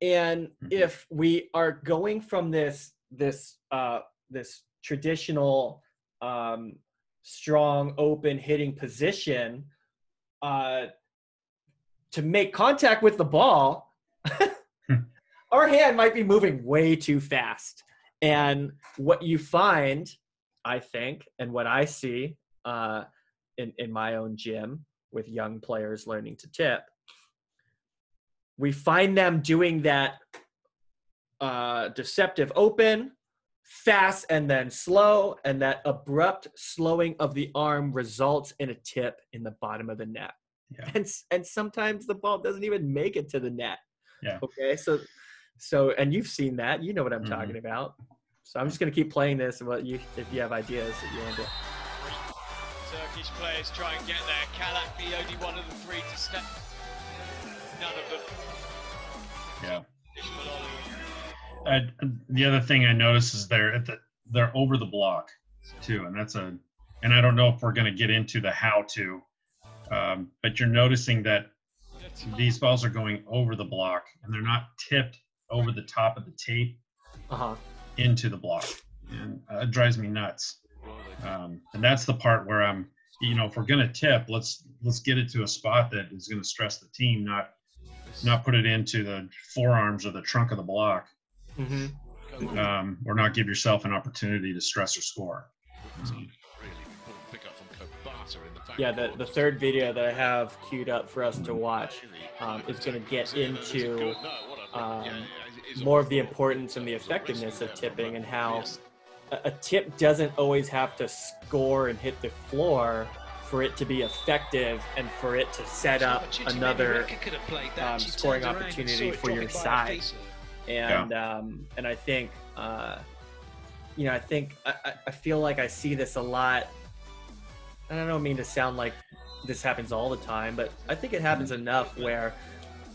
And mm-hmm. if we are going from this this uh, this traditional um, strong open hitting position uh, to make contact with the ball, hmm. [laughs] our hand might be moving way too fast. And what you find, I think, and what I see uh, in, in my own gym with young players learning to tip, we find them doing that uh, deceptive open, fast and then slow, and that abrupt slowing of the arm results in a tip in the bottom of the net. Yeah. And and sometimes the ball doesn't even make it to the net. Yeah. Okay. So so and you've seen that. You know what I'm mm-hmm. talking about. So I'm just gonna keep playing this. What you if you have ideas that you want to. Turkish players try and get there. Kalak the only one of the three to step. None of them. Yeah. Uh, the other thing I notice is they're at the they're over the block too, and that's a and I don't know if we're going to get into the how to um, but you're noticing that these balls are going over the block and they're not tipped over the top of the tape uh-huh. into the block. And uh, it drives me nuts. Um, and that's the part where I'm, you know, if we're gonna tip, let's let's get it to a spot that is gonna stress the team, not not put it into the forearms or the trunk of the block, mm-hmm. um, or not give yourself an opportunity to stress or score. Yeah, the, the third video that I have queued up for us to watch um, is going to get into um, more of the importance and the effectiveness of tipping and how a, a tip doesn't always have to score and hit the floor for it to be effective and for it to set up another um, scoring opportunity for your side. And yeah. um, and I think uh, you know I think I, I feel like I see this a lot and I don't mean to sound like this happens all the time, but I think it happens enough where,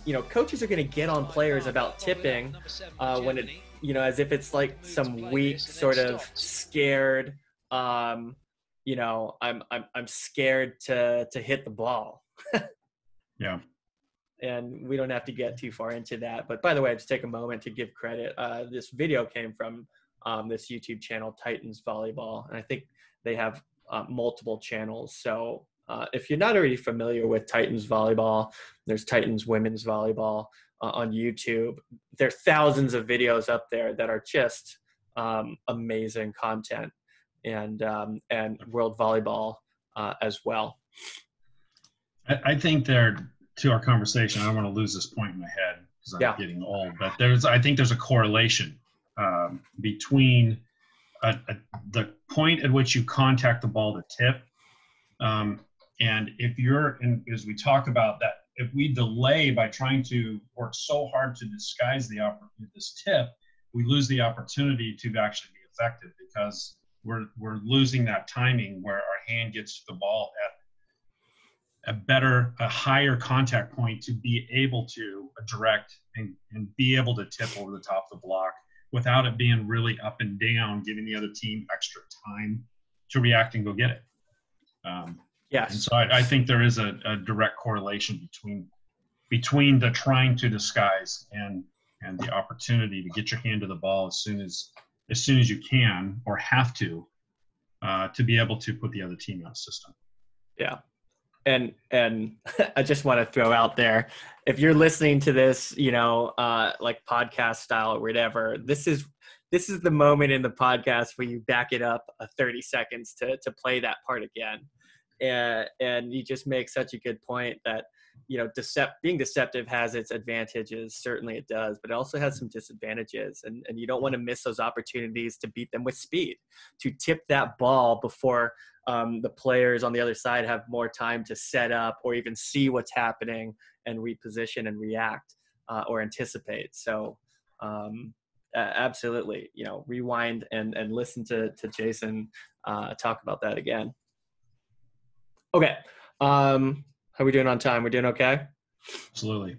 you know, coaches are going to get on players about tipping uh, when it, you know, as if it's like some weak sort of scared, um, you know, I'm I'm I'm scared to to hit the ball. [laughs] yeah. And we don't have to get too far into that. But by the way, just take a moment to give credit. Uh, this video came from um, this YouTube channel, Titans Volleyball, and I think they have uh, multiple channels. So uh, if you're not already familiar with Titans volleyball, there's Titans women's volleyball uh, on YouTube. There are thousands of videos up there that are just um, amazing content, and um, and World Volleyball uh, as well. I, think there to our conversation. I don't want to lose this point in my head because I'm yeah. getting old, but there's I think there's a correlation um, between a, a, the point at which you contact the ball to tip. Um, and if you're, and as we talk about that, if we delay by trying to work so hard to disguise the this tip, we lose the opportunity to actually be effective because we're we're losing that timing where our hand gets to the ball at a better, a higher contact point to be able to direct and, and be able to tip over the top of the block without it being really up and down, giving the other team extra time to react and go get it. Um, yes. And so I, I think there is a, a, direct correlation between between the trying to disguise and and the opportunity to get your hand to the ball as soon as as soon as you can or have to uh, to be able to put the other team out of system. Yeah. And and [laughs] I just want to throw out there, if you're listening to this, you know, uh, like podcast style or whatever, this is this is the moment in the podcast where you back it up a 30 seconds to to play that part again. And and you just make such a good point that you know, decept being deceptive has its advantages. Certainly it does, but it also has some disadvantages. And, and you don't want to miss those opportunities to beat them with speed, to tip that ball before um, the players on the other side have more time to set up or even see what's happening and reposition and react uh, or anticipate. So, um, uh, absolutely, you know, rewind and, and listen to, to Jason uh, talk about that again. Okay. Um, how are we doing on time? We're doing okay? Absolutely.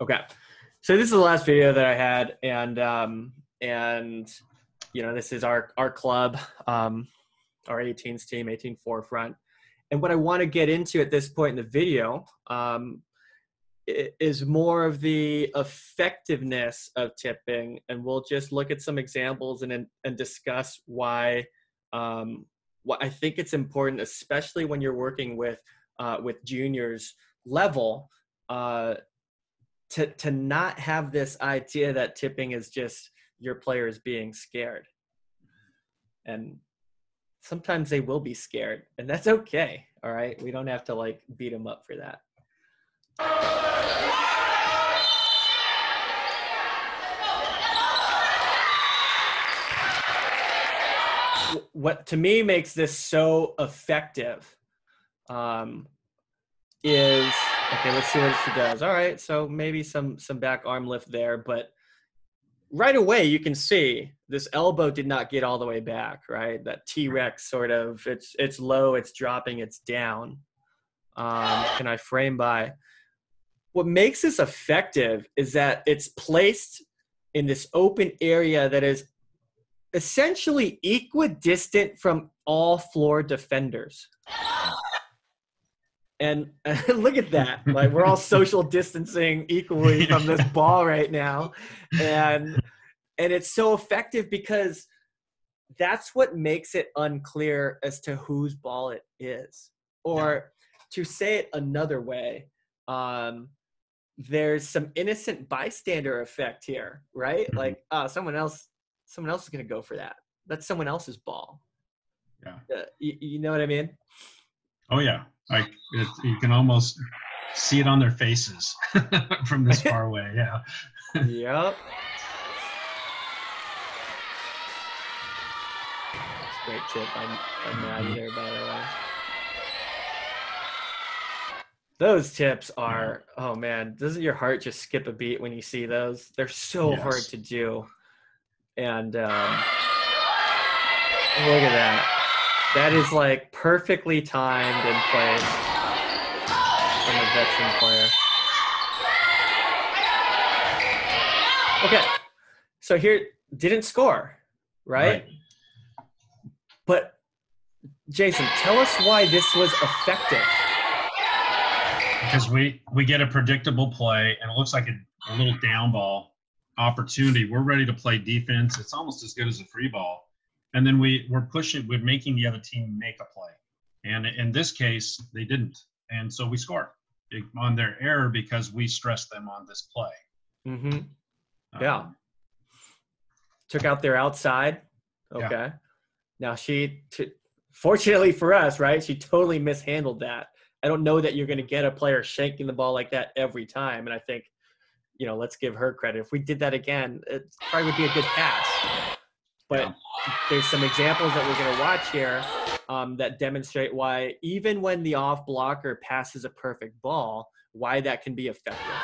Okay. So this is the last video that I had, and um, and you know this is our our club, um, our 18s team, 18 forefront, and what I want to get into at this point in the video um, is more of the effectiveness of tipping, and we'll just look at some examples and and discuss why. Um, what I think it's important, especially when you're working with uh, with juniors level uh, to to not have this idea that tipping is just your players being scared and sometimes they will be scared and that's okay all right we don't have to like beat them up for that what to me makes this so effective um, is okay. Let's see what she does. All right, so maybe some some back arm lift there, but right away you can see this elbow did not get all the way back. Right, that T Rex sort of it's it's low, it's dropping, it's down. Um, [gasps] can I frame by? What makes this effective is that it's placed in this open area that is essentially equidistant from all floor defenders [gasps] [gasps] and, [laughs] look at that. Like we're all social distancing equally [laughs] from this ball right now. And and it's so effective because that's what makes it unclear as to whose ball it is. Or to say it another way um, there's some innocent bystander effect here right? Mm-hmm. like uh, someone else someone else is going to go for that. That's someone else's ball. Yeah. Uh, you, you know what i mean? Oh yeah like it, you can almost see it on their faces [laughs] from this far away. Yeah. yep. Great tip I'm I'm there, by the way. Those tips are oh man, doesn't your heart just skip a beat when you see those? They're so yes. hard to do. And um, look at that. That is like perfectly timed and placed from a veteran player. Okay, so here didn't score, right? right? But Jason, tell us why this was effective. Because we we get a predictable play, and it looks like a, a little down ball opportunity. We're ready to play defense. It's almost as good as a free ball and then we we're pushing we're making the other team make a play. And in this case they didn't. And so we scored on their error because we stressed them on this play. Mm-hmm. Um, yeah. Um, took out their outside. Okay. Yeah. now she t- fortunately for us right she totally mishandled that. I don't know that you're going to get a player shanking the ball like that every time. And i think you know let's give her credit. If we did that again it probably would be a good pass but there's some examples that we're going to watch here um, that demonstrate why even when the off blocker passes a perfect ball, why that can be effective.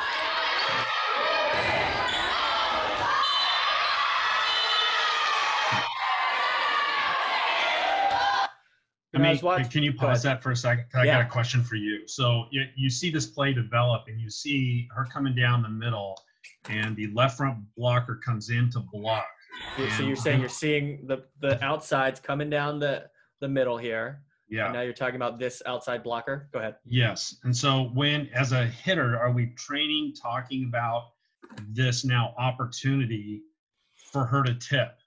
I mean, watching, can you pause that for a second? I yeah. got a question for you. So you, you see this play develop, and you see her coming down the middle, and the left front blocker comes in to block so you're saying you're seeing the the outsides coming down the the middle here. Yeah. And now you're talking about this outside blocker. Go ahead. Yes. And so when as a hitter, are we training talking about this now opportunity for her to tip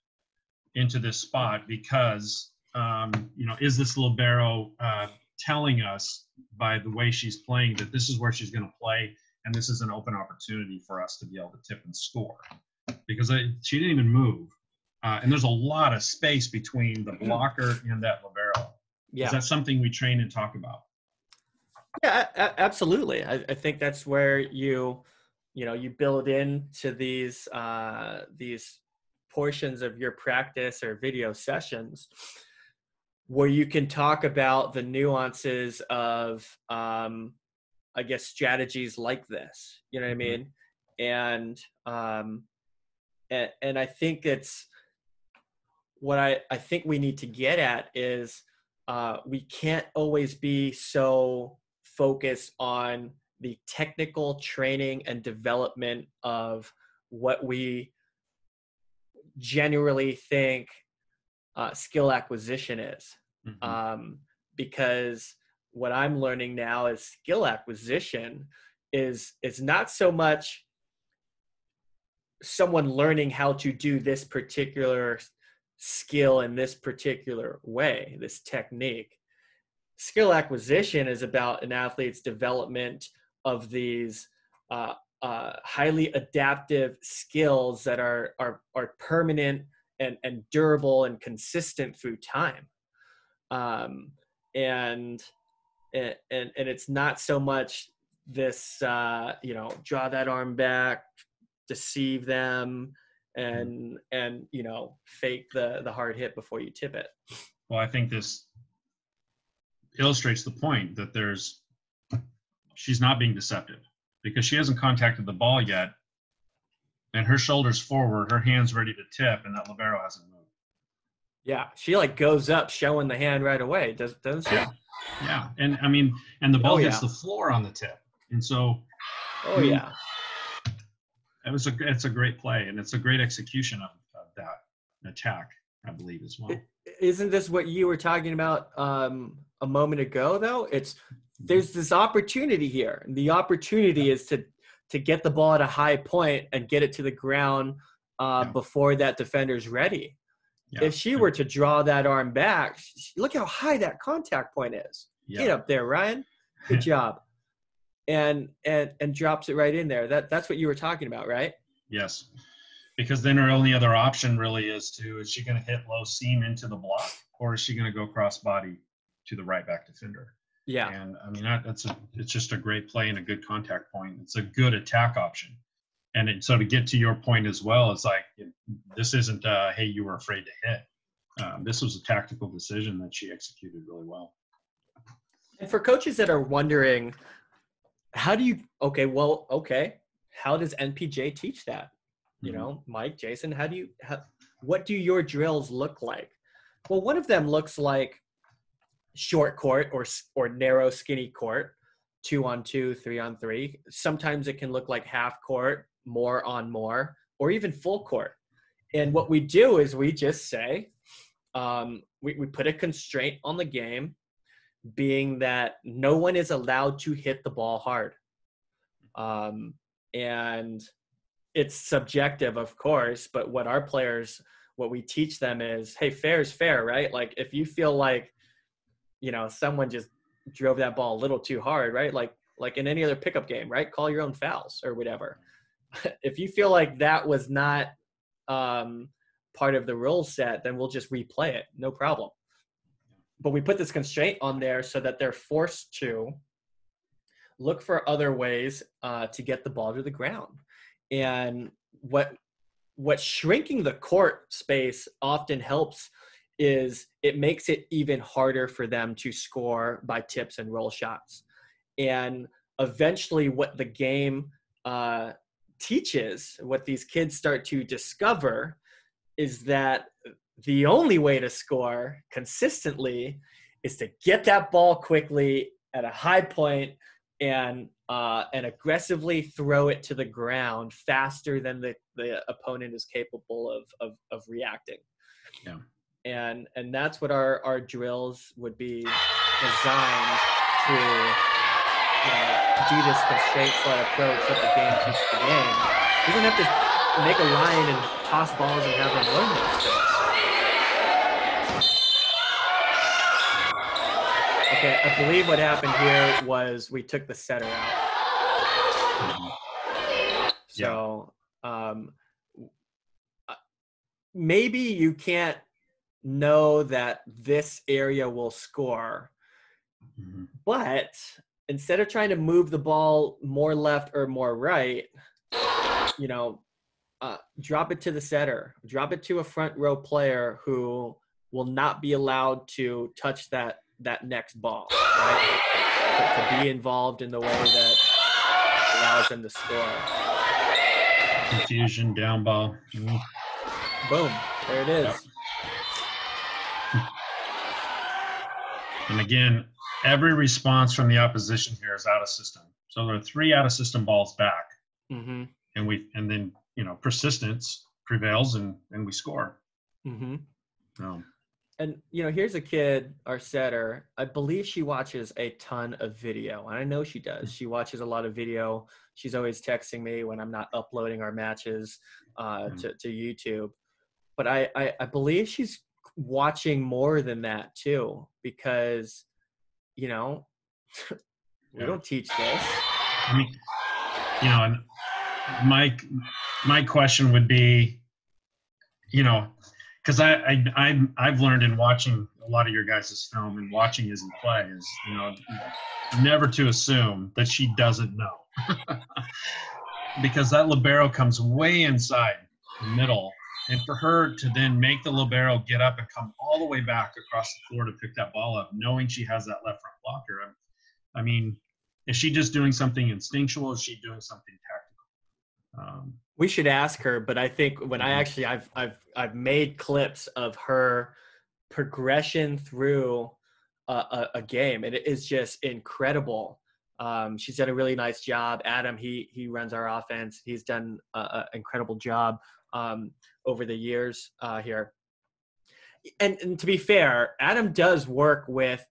into this spot because um, you know, is this libero uh, telling us by the way she's playing that this is where she's going to play and this is an open opportunity for us to be able to tip and score because I, she didn't even move. Uh, and there's a lot of space between the blocker and that libero. Yeah. Is that something we train and talk about? Yeah, a- absolutely. I, I think that's where you, you know, you build into these uh, these portions of your practice or video sessions where you can talk about the nuances of, um, I guess, strategies like this. You know what I Mhm. mean? And um, and, and I think it's what I, I think we need to get at is uh, we can't always be so focused on the technical training and development of what we generally think uh, skill acquisition is. Mhm. Um, because what I'm learning now is skill acquisition is is not so much someone learning how to do this particular skill in this particular way, this technique. Skill acquisition is about an athlete's development of these uh, uh, highly adaptive skills that are are are permanent and and durable and consistent through time. Um, and and and it's not so much this uh, you know draw that arm back, deceive them, mm-hmm. and and you know fake the the hard hit before you tip it. Well, I think this illustrates the point that there's she's not being deceptive because she hasn't contacted the ball yet, and her shoulders forward, her hands ready to tip, and that libero hasn't moved. Yeah, she like goes up showing the hand right away, does doesn't she? Yeah. Yeah, and I mean, and the ball Oh, hits the floor on the tip, and so Oh yeah. It was a it's a great play, and it's a great execution of, of that attack, I believe as well. Isn't this what you were talking about um, a moment ago? Though it's there's this opportunity here. and The opportunity is to to get the ball at a high point and get it to the ground uh, Yeah. before that defender's ready. Yeah. If she were to draw that arm back, look how high that contact point is. yeah. Get up there, Ryan. Good [laughs] job. And and and drops it right in there. That that's what you were talking about, right? Yes. Because then her only other option really is to is she going to hit low seam into the block or is she going to go cross body to the right back defender? Yeah. And I mean that, that's a it's just a great play and a good contact point. It's a good attack option. And it, so to get to your point as well, it's like this isn't uh, hey you were afraid to hit. Um, this was a tactical decision that she executed really well. And for coaches that are wondering, how do you? Okay, well, okay. How does NPJ teach that? You Mhm. know, Mike, Jason, how do you? How, what do your drills look like? Well, one of them looks like short court or or narrow, skinny court, two on two, three on three. Sometimes it can look like half court, more on more, or even full court. And what we do is we just say, um, we, we put a constraint on the game being that no one is allowed to hit the ball hard. Um, and it's subjective, of course, but what our players, what we teach them is, hey, fair is fair, right? Like if you feel like, you know, someone just drove that ball a little too hard, right? Like like in any other pickup game, right? Call your own fouls or whatever. [laughs] if you feel like that was not um, part of the rule set, then we'll just replay it, no problem but we put this constraint on there so that they're forced to look for other ways uh, to get the ball to the ground. And what what shrinking the court space often helps is it makes it even harder for them to score by tips and roll shots. And eventually, what the game uh, teaches, what these kids start to discover, is that the only way to score consistently is to get that ball quickly at a high point and uh, and aggressively throw it to the ground faster than the, the opponent is capable of, of, of reacting. Yeah. and and that's what our our drills would be designed to you know, do this constraints-led approach that the game teaches the game. We don't have to make a line and toss balls and have them learn those things. Okay, I believe what happened here was we took the setter out. So um, uh, maybe you can't know that this area will score, Mhm. but instead of trying to move the ball more left or more right, you know, uh, drop it to the setter, drop it to a front row player who will not be allowed to touch that that next ball, right? To, to be involved in the way that allows them to score. Confusion, down ball. Mhm. Boom, there it is. Yep. And again, every response from the opposition here is out of system. So there are three out of system balls back, Mm-hmm. and we and then you know persistence prevails, and and we score. Mm-hmm. Um, And you know, here's a kid, our setter. I believe she watches a ton of video, and I know she does. She watches a lot of video. She's always texting me when I'm not uploading our matches uh, Mm. to to YouTube. But I, I I believe she's watching more than that too, because you know [laughs] we Yeah. don't teach this. I mean, you know, my my question would be, you know, because I, I I I've learned in watching a lot of your guys' film and watching Izzy play is, you know, never to assume that she doesn't know, [laughs] because that libero comes way inside the middle, and for her to then make the libero get up and come all the way back across the floor to pick that ball up, knowing she has that left front blocker, I'm, I mean, is she just doing something instinctual? Is she doing something tactical? Um, We should ask her, but I think when I Mhm. actually I've I've I've made clips of her progression through a, a, a game, and it is just incredible. Um, she's done a really nice job. Adam, he he runs our offense. He's done an incredible job um, over the years uh, here. And, and to be fair, Adam does work with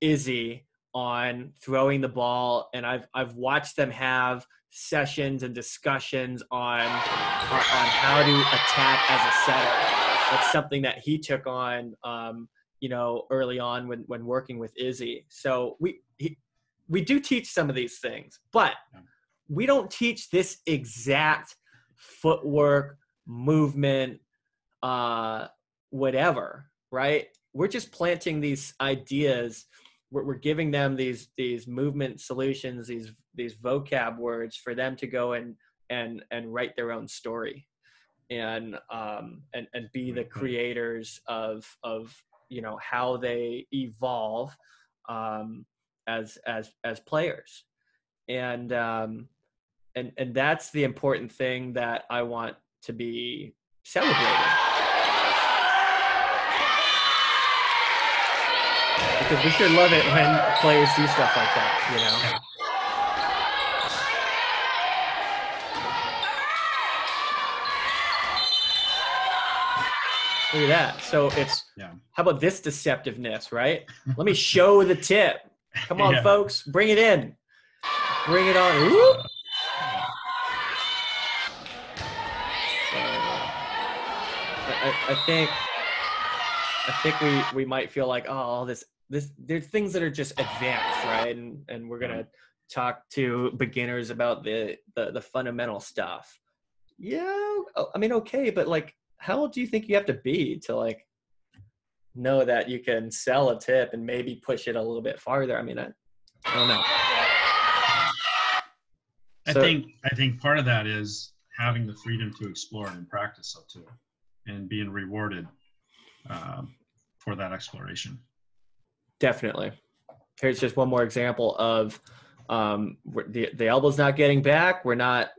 Izzy on throwing the ball, and I've I've watched them have sessions and discussions on on, how to attack as a setter. That's something that he took on, um, you know, early on when when working with Izzy. So we he, we do teach some of these things, but we don't teach this exact footwork, movement, uh, whatever. Right? We're just planting these ideas we're, we're giving them these these movement solutions these these vocab words for them to go and and and write their own story and um and and be the creators of of you know how they evolve um as as as players. And um and and that's the important thing that i want to be celebrated because we sure love it when players do stuff like that, you know. Look at that. So it's Yeah. how about this deceptiveness, right? Let me show the tip. Come on, [laughs] Yeah. folks, bring it in. Bring it on. Whoop. So, I, I- I think I think we we might feel like oh all this this there's things that are just advanced right? And and we're gonna talk to beginners about the the, the fundamental stuff. Yeah I mean okay but like how old do you think you have to be to like know that you can sell a tip and maybe push it a little bit farther? I mean I, I don't know. I So- think I think part of that is having the freedom to explore and practice so too, and being rewarded um, for that exploration. Definitely. Here's just one more example of um, the the elbow's not getting back. We're not.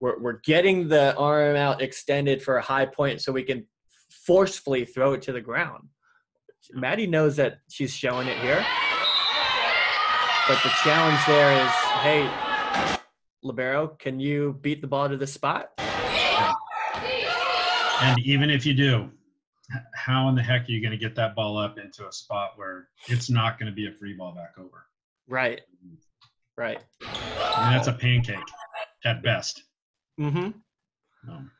We're we're getting the arm out extended for a high point so we can forcefully throw it to the ground. Maddie knows that she's showing it here, but the challenge there is, hey, libero, can you beat the ball to the spot? And even if you do, how in the heck are you going to get that ball up into a spot where it's not going to be a free ball back over? Right. Right. I mean, that's a pancake at best. Mm-hmm. Um,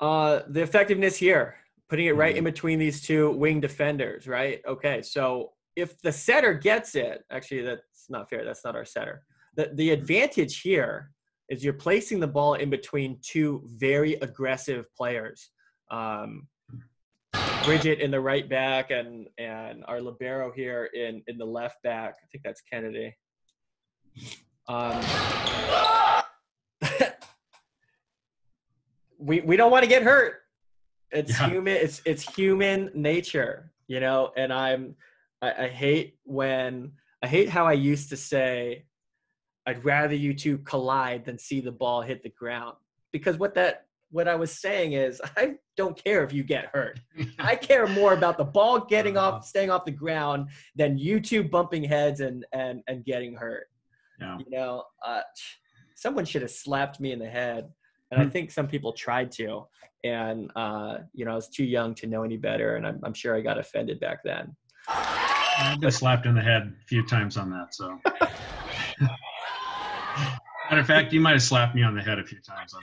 Uh, the effectiveness here, putting it right Mhm. in between these two wing defenders, right? Okay, so if the setter gets it, actually, that's not fair. That's not our setter. The, the advantage here is you're placing the ball in between two very aggressive players. Um, Bridget in the right back and and our libero here in in the left back. I think that's Kennedy. Um, [laughs] we we don't want to get hurt. It's Yeah. human. It's it's human nature, you know. And I'm I, I hate when I hate how I used to say, I'd rather you two collide than see the ball hit the ground because what that what I was saying is [laughs] I don't care if you get hurt. [laughs] I care more about the ball getting Uh-huh. off, staying off the ground, than you two bumping heads and and and getting hurt. yeah. You know, uh, someone should have slapped me in the head, and I Hmm. think some people tried to. And uh, you know, I was too young to know any better, and I'm, I'm sure I got offended back then. I've been slapped in the head a few times on that. So, [laughs] matter of fact, you might have slapped me on the head a few times on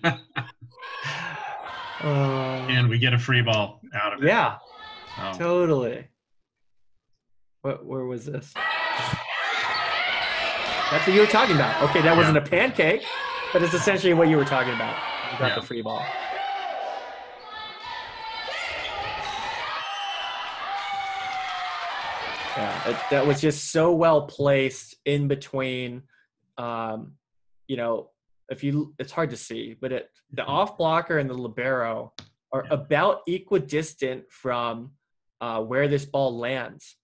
that. [laughs] and we get a free ball out of it. yeah, So, totally. What? Where was this? That's what you were talking about. Okay, that wasn't a pancake, but it's essentially what you were talking about. You got Yeah. the free ball. Yeah, that was just so well placed in between. Um, you know, if you, it's hard to see, but it, the Mhm. off blocker and the libero are Yeah. about equidistant from uh, where this ball lands,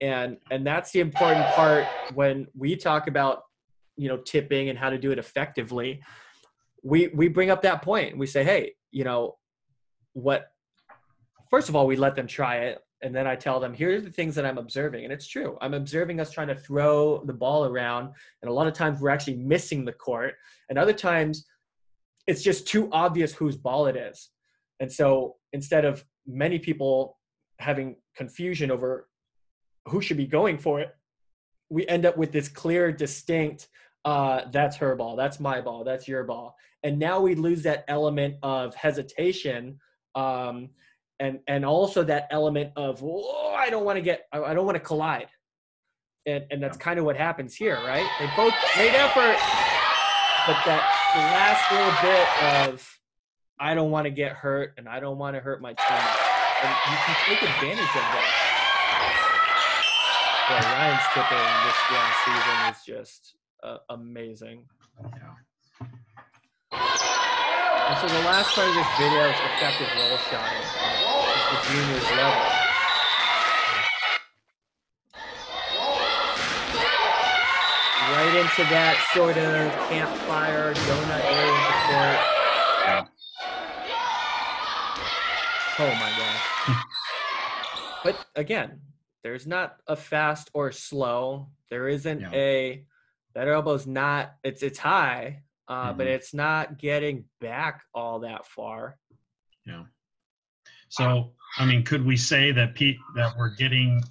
and and that's the important part when we talk about you know tipping and how to do it effectively. We we bring up that point. We say, hey, you know, what? First of all, we let them try it, and then I tell them, here are the things that I'm observing, and it's true. I'm observing us trying to throw the ball around, and a lot of times we're actually missing the court, and other times it's just too obvious whose ball it is. And so instead of many people having confusion over who should be going for it, we end up with this clear, distinct, uh, that's her ball, that's my ball, that's your ball. And now we lose that element of hesitation. Um, and, and also that element of, oh, I don't want to get, I don't want to collide. And, and that's kind of what happens here, right? They both made effort, but that last little bit of I don't want to get hurt and I don't want to hurt my team. And you can take advantage of that. Yeah, Ryan's tipping this last season is just uh, amazing. yeah. And so the last part of this video is effective roll shotting. uh, This is the juniors level. Right into that sort of campfire donut area of the court. Yeah. Oh my god. [laughs] but again, there's not a fast or slow. There isn't Yeah. a that elbow's not it's it's high, uh, but Mhm. it's not getting back all that far. Yeah. So, I mean, could we say that Pete that we're getting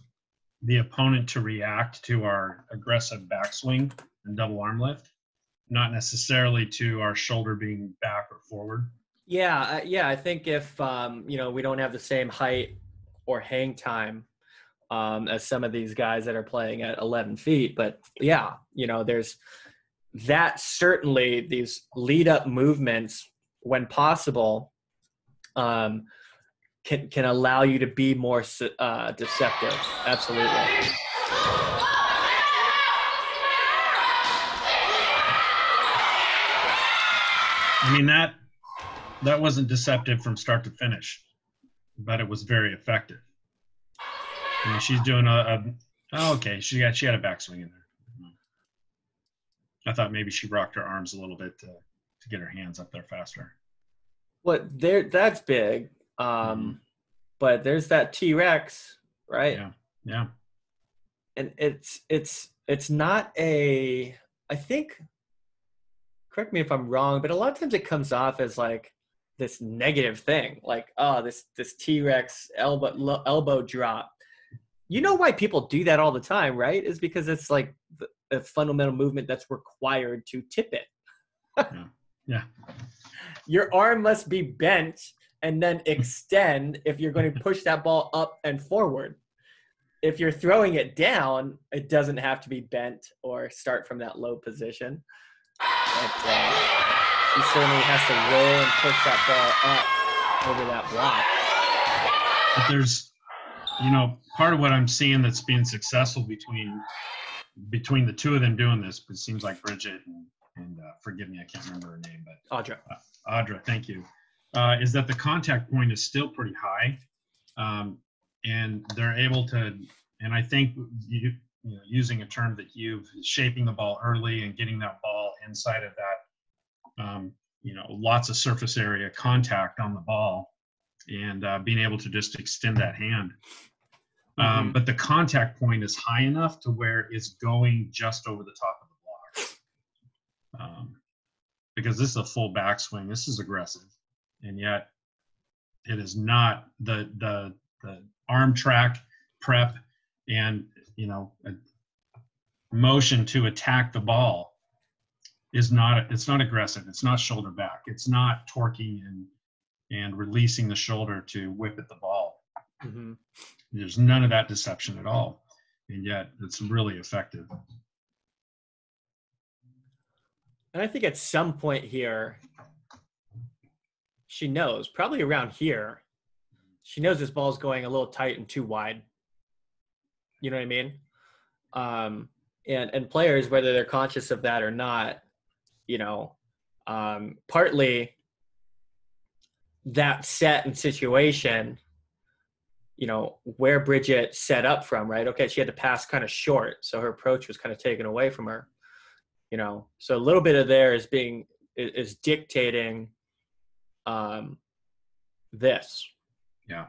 the opponent to react to our aggressive backswing and double arm lift, not necessarily to our shoulder being back or forward? Yeah, uh, yeah. I think if um, you know we don't have the same height or hang time um, as some of these guys that are playing at 11 feet, but yeah, you know, there's that certainly these lead up movements when possible um, can can allow you to be more uh, deceptive. Absolutely. I mean that that wasn't deceptive from start to finish, but it was very effective. I mean, she's doing a, a oh, okay. She got she had a backswing in there. I thought maybe she rocked her arms a little bit to to get her hands up there faster. What there? That's big. Um, Mhm. But there's that T Rex, right? Yeah. Yeah. and it's it's it's not a i think correct me if i'm wrong but a lot of times it comes off as like this negative thing, like oh this this T Rex elbow lo- elbow drop. You know why people do that all the time, right? Is because it's like the, a fundamental movement that's required to tip it. Yeah. yeah. [laughs] Your arm must be bent and then extend if you're going to push that ball up and forward. If you're throwing it down, it doesn't have to be bent or start from that low position. But, uh, he certainly has to roll and push that ball up over that block. But there's, you know, part of what I'm seeing that's being successful between between the two of them doing this, it seems like Bridget and, and uh, forgive me, I can't remember her name, but Audra. Audra, thank you, uh, is that the contact point is still pretty high. Um, and they're able to, and I think you, you know, using a term that you've shaping the ball early and getting that ball inside of that, um, you know, lots of surface area contact on the ball and uh, being able to just extend that hand. Um, Mhm. But the contact point is high enough to where it's going just over the top of the block. Um, because this is a full backswing. This is aggressive, and yet it is not the the the arm track prep and you know a motion to attack the ball is not it's not aggressive. It's not shoulder back. It's not torquing and and releasing the shoulder to whip at the ball. Mhm. There's none of that deception at all, and yet it's really effective. And I think at some point here, she knows, probably around here, she knows this ball's going a little tight and too wide. You know what I mean? Um, and and players, whether they're conscious of that or not, you know, um, partly that set and situation, you know, where Bridget set up from, right? Okay, she had to pass kind of short, so her approach was kind of taken away from her you know so a little bit of there is being is, is dictating um this Yeah.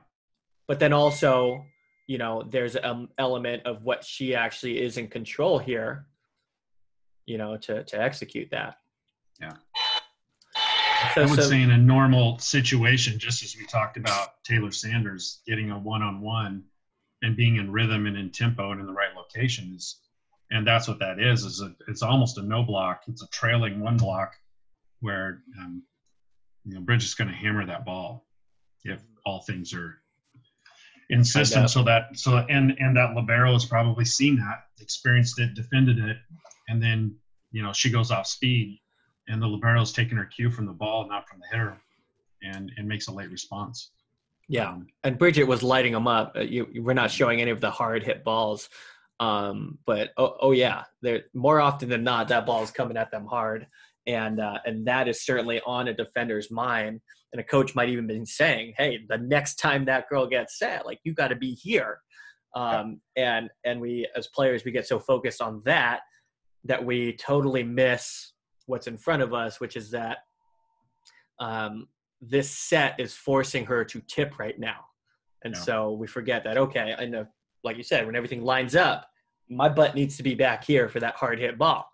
but then also you know there's an element of what she actually is in control here you know to to execute that Yeah. so, I would so say in a normal situation, just as we talked about Taylor Sanders getting a one-on-one and being in rhythm and in tempo and in the right locations, and that's what that is. Is a, it's almost a no block. It's a trailing one block where um, you know Bridget's going to hammer that ball if all things are insistent. So that so and and that libero has probably seen that, experienced it, defended it, and then you know she goes off speed and the libero's taking her cue from the ball, not from the hitter, and and makes a late response. yeah Um, and Bridget was lighting them up. Uh, You, you- we're not showing any of the hard hit balls, um, but oh, oh yeah, they're more often than not that ball is coming at them hard, and uh, and that is certainly on a defender's mind. And a coach might even be saying, "Hey, the next time that girl gets set, like you got to be here." Um, and and we as players we get so focused on that that we totally miss what's in front of us, which is that um, this set is forcing her to tip right now. And Yeah. so we forget that, okay, I know, like you said, when everything lines up, my butt needs to be back here for that hard hit ball.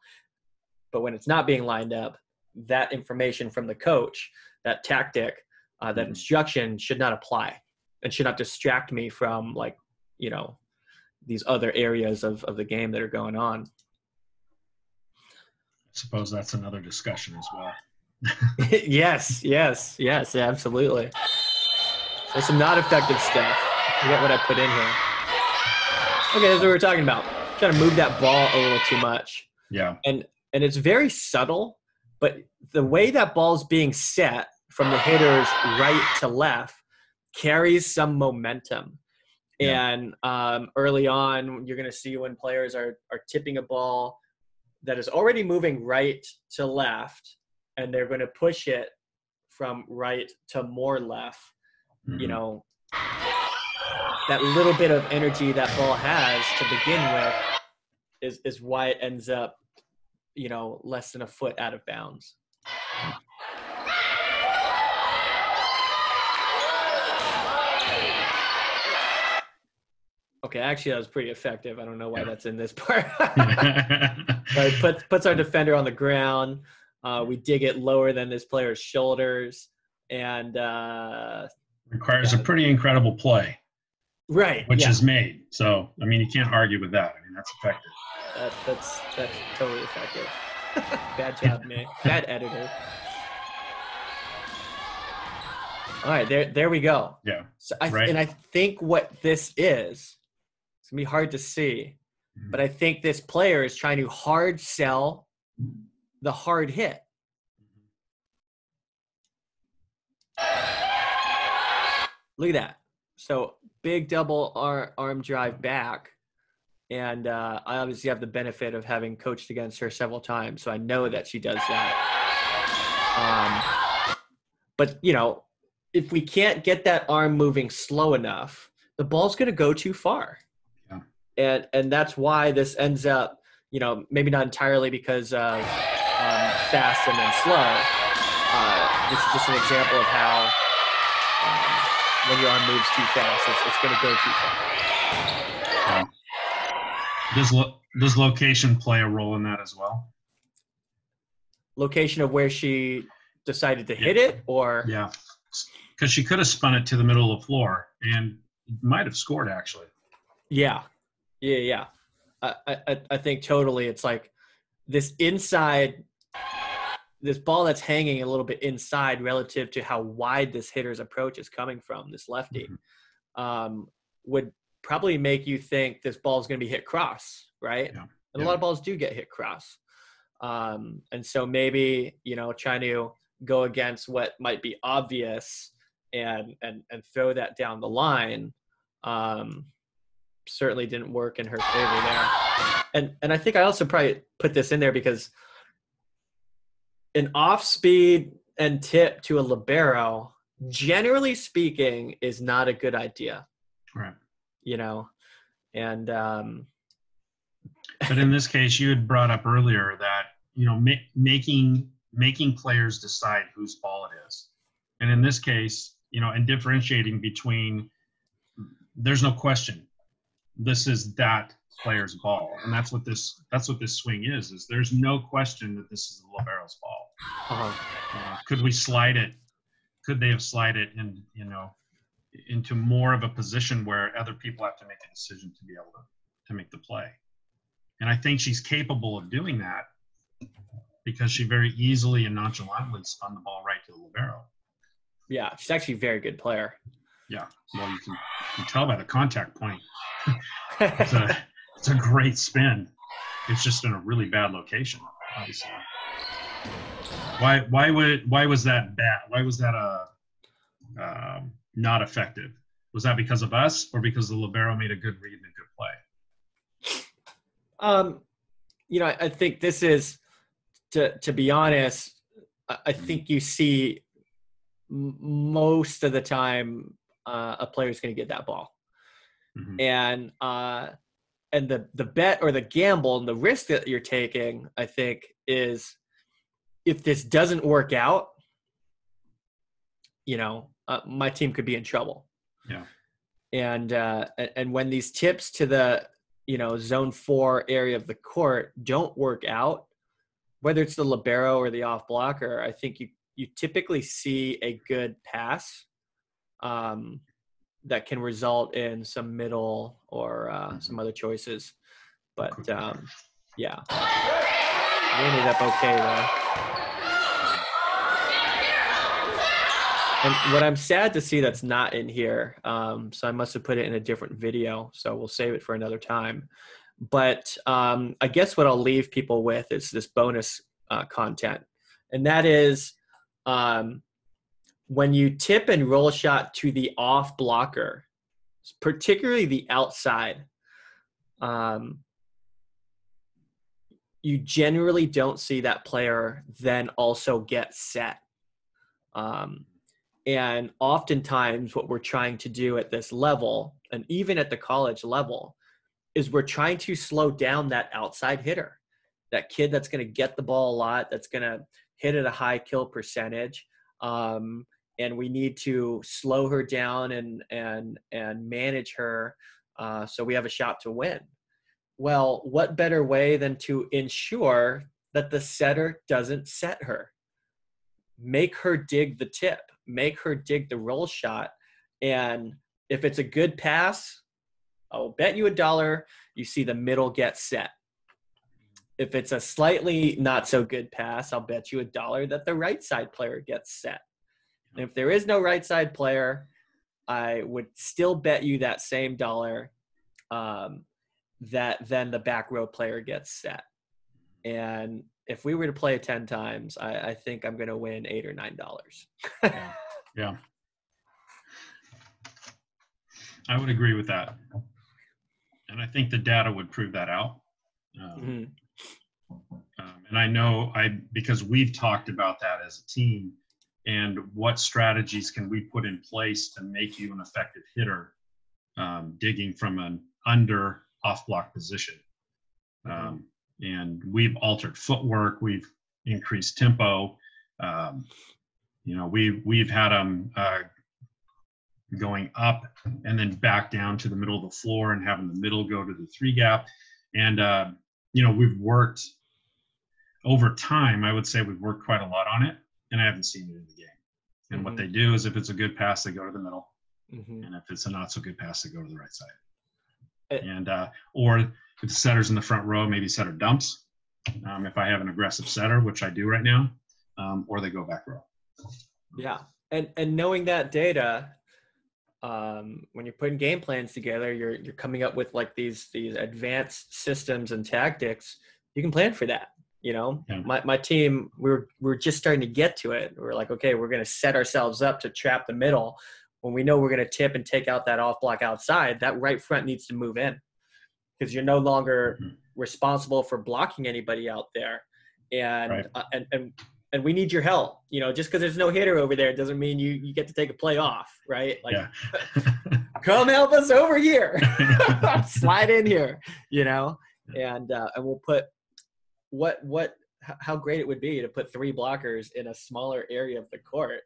But when it's not being lined up, that information from the coach, that tactic, uh, that Mhm. instruction should not apply and should not distract me from, like, you know, these other areas of, of the game that are going on. I suppose that's another discussion as well. [laughs] yes, yes, yes, absolutely. So some not effective stuff. Forget what I put in here. Okay, that's what we were talking about. Trying to move that ball a little too much. Yeah, And and it's very subtle, but the way that ball's being set from the hitter's right to left carries some momentum. Yeah. And um, early on, you're going to see when players are are tipping a ball that is already moving right to left, and they're going to push it from right to more left. You Mhm. know, that little bit of energy that ball has to begin with is is why it ends up, you know, less than a foot out of bounds. Okay, actually, that was pretty effective. I don't know why that's in this part. [laughs] It puts puts our defender on the ground. Uh, we dig it lower than this player's shoulders. and uh, Requires Yeah. a pretty incredible play, right, which yeah, is made. So, I mean, you can't argue with that. I mean, that's effective. that, that's that's totally effective. [laughs] Bad job, man. Bad editor. All right, there there we go. Yeah. So I Right. and I think what this is, it's gonna be hard to see, Mhm. but I think this player is trying to hard sell the hard hit. Look at that. So big double ar- arm drive back. And uh, I obviously have the benefit of having coached against her several times. So I know that she does that. Um, but, you know, if we can't get that arm moving slow enough, the ball's going to go too far. Yeah. And, and that's why this ends up, you know, maybe not entirely because of um, fast and then slow. Uh, this is just an example of how when your arm moves too fast, it's, it's going to go too far. Does lo- does location play a role in that as well? Location of where she decided to hit it, or Yeah, because she could have spun it to the middle of the floor and might have scored actually. yeah, yeah, yeah. I, I, I think totally. It's like this inside, this ball that's hanging a little bit inside relative to how wide this hitter's approach is coming from. This lefty um, would probably make you think this ball is going to be hit cross, right? Yeah. And a lot of balls do get hit cross. Um, and so maybe, you know, trying to go against what might be obvious and and and throw that down the line um, certainly didn't work in her favor there. And and I think I also probably put this in there because an off speed and tip to a libero, generally speaking, is not a good idea Right. you know and um But in this case, you had brought up earlier that you know ma- making making players decide whose ball it is, and in this case, you know, and differentiating between there's no question this is that player's ball, and that's what this that's what this swing is. Is there's no question that this is the libero's ball. Uh-huh. Uh, could we slide it? Could they have slide it in, you know, into more of a position where other people have to make a decision to be able to, to make the play? And I think she's capable of doing that because she very easily and nonchalantly spun the ball right to the libero. yeah she's actually a very good player Yeah, well, you can, you can tell by the contact point. [laughs] It's a, it's a great spin. It's just in a really bad location, obviously. Why? Why would? Why was that bad? Why was that a um, not effective? Was that because of us, or because the libero made a good read and a good play? um you know I, I think this is to to be honest i, I think you see m- most of the time uh, a player's going to get that ball Mhm. and uh and the the bet or the gamble and the risk that you're taking i think is if this doesn't work out you know uh, my team could be in trouble. Yeah. and uh and, when these tips to the you know zone four area of the court don't work out whether it's the libero or the off blocker i think you you typically see a good pass um that can result in some middle or uh, some other choices. But um yeah we ended up okay though. And what i'm sad to see that's not in here um so i must have put it in a different video so we'll save it for another time. But um i guess what i'll leave people with is this bonus uh, content. And that is um when you tip and roll shot to the off blocker particularly the outside um you generally don't see that player then also get set um, and oftentimes, what we're trying to do at this level, and even at the college level, is we're trying to slow down that outside hitter, that kid that's going to get the ball a lot, that's going to hit at a high kill percentage. Um, and we need to slow her down and and and manage her uh, so we have a shot to win. Well, what better way than to ensure that the setter doesn't set her? Make her dig the tip make her dig the roll shot. And if it's a good pass, I'll bet you a dollar you see the middle get set. If it's a slightly not so good pass, I'll bet you a dollar that the right side player gets set. And if there is no right side player, I would still bet you that same dollar um, that then the back row player gets set. And if we were to play it 10 times, I, I think I'm going to win eight or nine dollars. yeah. yeah. I would agree with that. And I think the data would prove that out. Um, mm-hmm. um, and I know I, because we've talked about that as a team and what strategies can we put in place to make you an effective hitter um, digging from an under off block position. Um, and we've altered footwork, we've increased tempo. Um, you know, we've we've had them uh, going up and then back down to the middle of the floor and having the middle go to the three gap. And uh, you know, we've worked over time. I would say we've worked quite a lot on it, and I haven't seen it in the game. And mm-hmm. what they do is, if it's a good pass, they go to the middle, mm-hmm. and if it's a not so good pass, they go to the right side. And uh, or if the setter's in the front row, maybe setter dumps. Um, if I have an aggressive setter, which I do right now, um, or they go back row. Yeah, and and knowing that data, um, when you're putting game plans together, you're you're coming up with like these these advanced systems and tactics. You can plan for that. You know, yeah. my my team we we're we we're just starting to get to it. We're like, okay, we're going to set ourselves up to trap the middle when we know we're going to tip and take out that off block outside, that right front needs to move in because you're no longer mm-hmm. responsible for blocking anybody out there. And, right. uh, and, and, and we need your help. You know, just because there's no hitter over there doesn't mean you, you get to take a play off, right? Like, yeah. [laughs] come help us over here, [laughs] slide in here, you know, and, uh, and we'll put what, what, how great it would be to put three blockers in a smaller area of the court.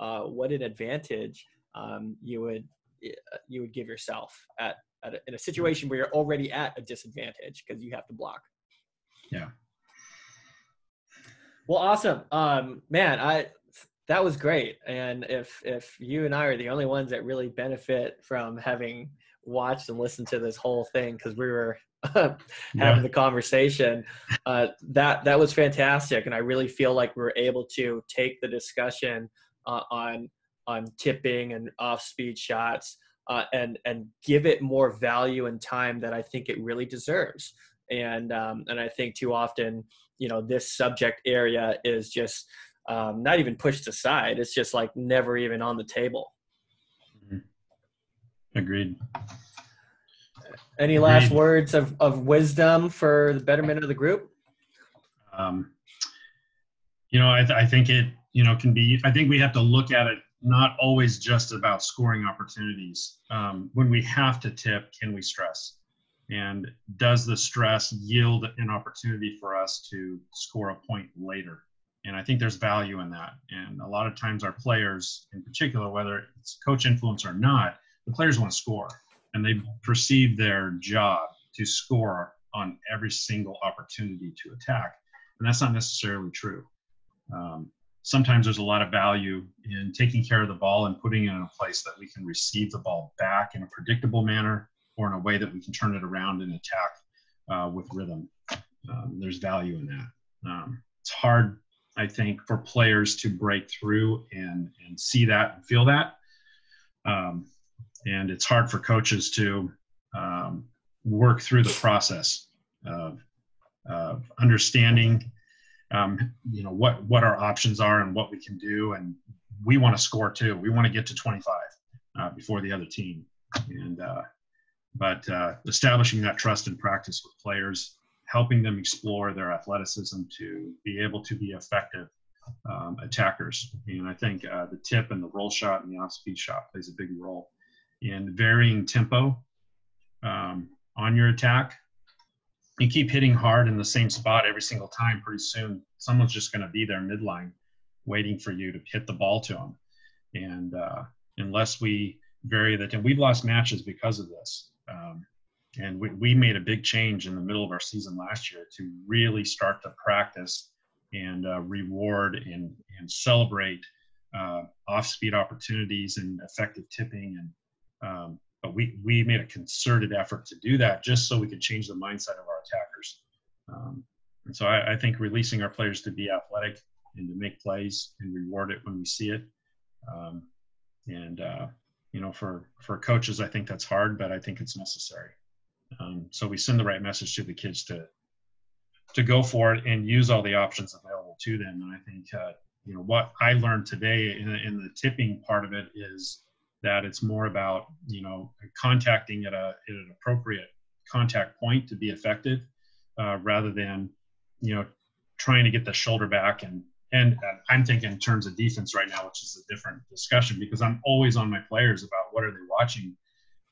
Uh, what an advantage um, you would uh, you would give yourself at, at a, in a situation where you're already at a disadvantage because you have to block. Yeah. Well, awesome, um, man. I that was great. And if if you and I are the only ones that really benefit from having watched and listened to this whole thing because we were [laughs] having yeah. the conversation, uh, that that was fantastic. And I really feel like we are able to take the discussion uh, on on tipping and off speed shots uh, and and give it more value and time that I think it really deserves. And um, and I think too often, you know, this subject area is just um, not even pushed aside. It's just like never even on the table. Mm-hmm. Agreed. Any Agreed. last words of, of wisdom for the betterment of the group? Um, you know, I, th- I think it, you know, can be, I think we have to look at it not always just about scoring opportunities. Um, when we have to tip, can we stress? And does the stress yield an opportunity for us to score a point later? And I think there's value in that. And a lot of times, our players, in particular, whether it's coach influence or not, the players want to score and they perceive their job to score on every single opportunity to attack. And that's not necessarily true. Um, sometimes there's a lot of value in taking care of the ball and putting it in a place that we can receive the ball back in a predictable manner or in a way that we can turn it around and attack uh, with rhythm. Um, there's value in that. Um, it's hard, I think, for players to break through and, and see that and feel that. Um, and it's hard for coaches to um, work through the process of, of understanding um, you know what what our options are and what we can do. And we want to score too. We want to get to 25 uh, before the other team. And uh, but uh, establishing that trust and practice with players helping them explore their athleticism to be able to be effective um, attackers. And i think uh, the tip and the roll shot and the off speed shot plays a big role in varying tempo um, on your attack you keep hitting hard in the same spot every single time, pretty soon someone's just going to be there midline waiting for you to hit the ball to them. And uh, unless we vary that, and we've lost matches because of this. Um, and we, we made a big change in the middle of our season last year to really start to practice and uh, reward and, and celebrate uh, off-speed opportunities and effective tipping, and um, but we we made a concerted effort to do that just so we could change the mindset of our attackers. Um, and so I, I, think releasing our players to be athletic and to make plays and reward it when we see it. Um, and uh, you know, for for coaches, I think that's hard, but I think it's necessary. Um, so we send the right message to the kids to to go for it and use all the options available to them. And I think uh, you know what I learned today in, in the tipping part of it is that it's more about you know contacting at a at an appropriate contact point to be effective uh, rather than you know trying to get the shoulder back and and I'm thinking in terms of defense right now, which is a different discussion because I'm always on my players about what are they watching.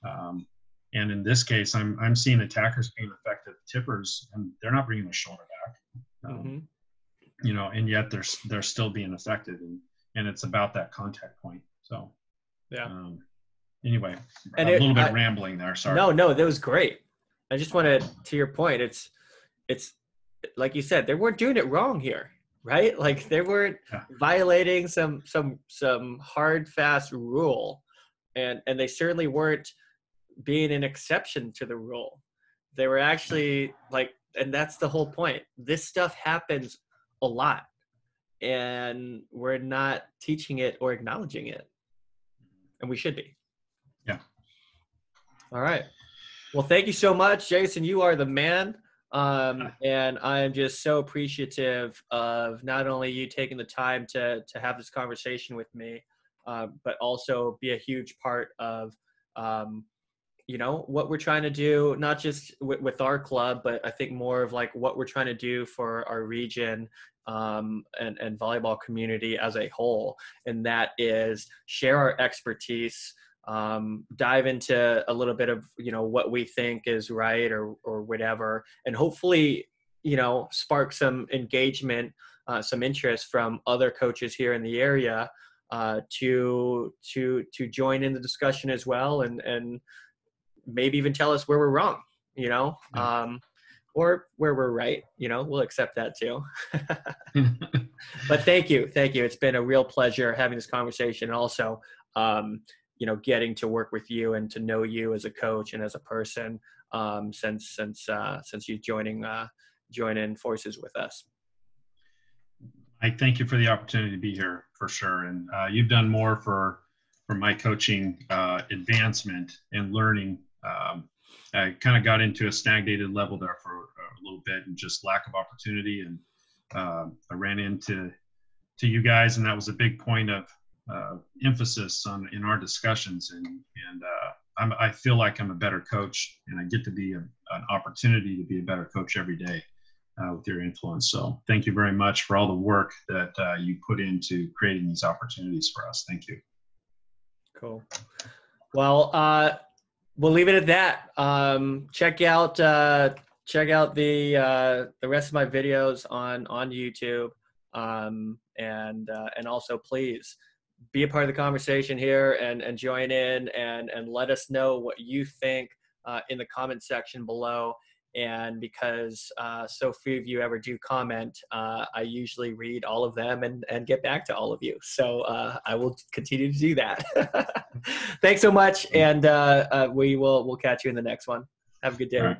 Um, and in this case, I'm I'm seeing attackers being effective tippers, and they're not bringing the shoulder back. Um, mm-hmm. You know, and yet they're they're still being effective, and and it's about that contact point. So, yeah. Um, anyway, and a it, little bit I, rambling there. Sorry. No, no, that was great. I just wanted to to your point. It's it's like you said, they weren't doing it wrong here, right? [laughs] Like they weren't yeah. violating some some some hard fast rule, and and they certainly weren't being an exception to the rule. They were actually like, and that's the whole point. This stuff happens a lot, and we're not teaching it or acknowledging it, and we should be. Yeah. All right. Well, thank you so much, Jason. You are the man. Um, and I am just so appreciative of not only you taking the time to to have this conversation with me, uh, but also be a huge part of um, you know what we're trying to do not just with, with, our club but i think more of like what we're trying to do for our region um, and, and volleyball community as a whole. And that is share our expertise um, dive into a little bit of you know what we think is right or or whatever. And hopefully you know spark some engagement uh, some interest from other coaches here in the area uh, to to to join in the discussion as well and and maybe even tell us where we're wrong, you know, um, or where we're right. You know, we'll accept that too. [laughs] but thank you, thank you. It's been a real pleasure having this conversation. Also, um, you know, getting to work with you and to know you as a coach and as a person um, since since uh, since you joining uh, joining forces with us. I thank you for the opportunity to be here for sure, and uh, you've done more for for my coaching uh, advancement and learning um, I kind of got into a stagnated level there for a little bit and just lack of opportunity. And uh, I ran into to you guys, and that was a big point of uh, emphasis on in our discussions. And and uh, i feel like I'm a better coach, and I get to be a, an opportunity to be a better coach every day uh, with your influence. So thank you very much for all the work that uh, you put into creating these opportunities for us. Thank you. Cool. Well, uh, we'll leave it at that. Um, check out uh, check out the uh, the rest of my videos on on YouTube, um, and uh, and also please be a part of the conversation here and and join in and and let us know what you think uh, in the comment section below and because uh, so few of you ever do comment, uh, I usually read all of them and, and get back to all of you. So uh, I will continue to do that. [laughs] Thanks so much, and uh, uh, we will we'll catch you in the next one. Have a good day.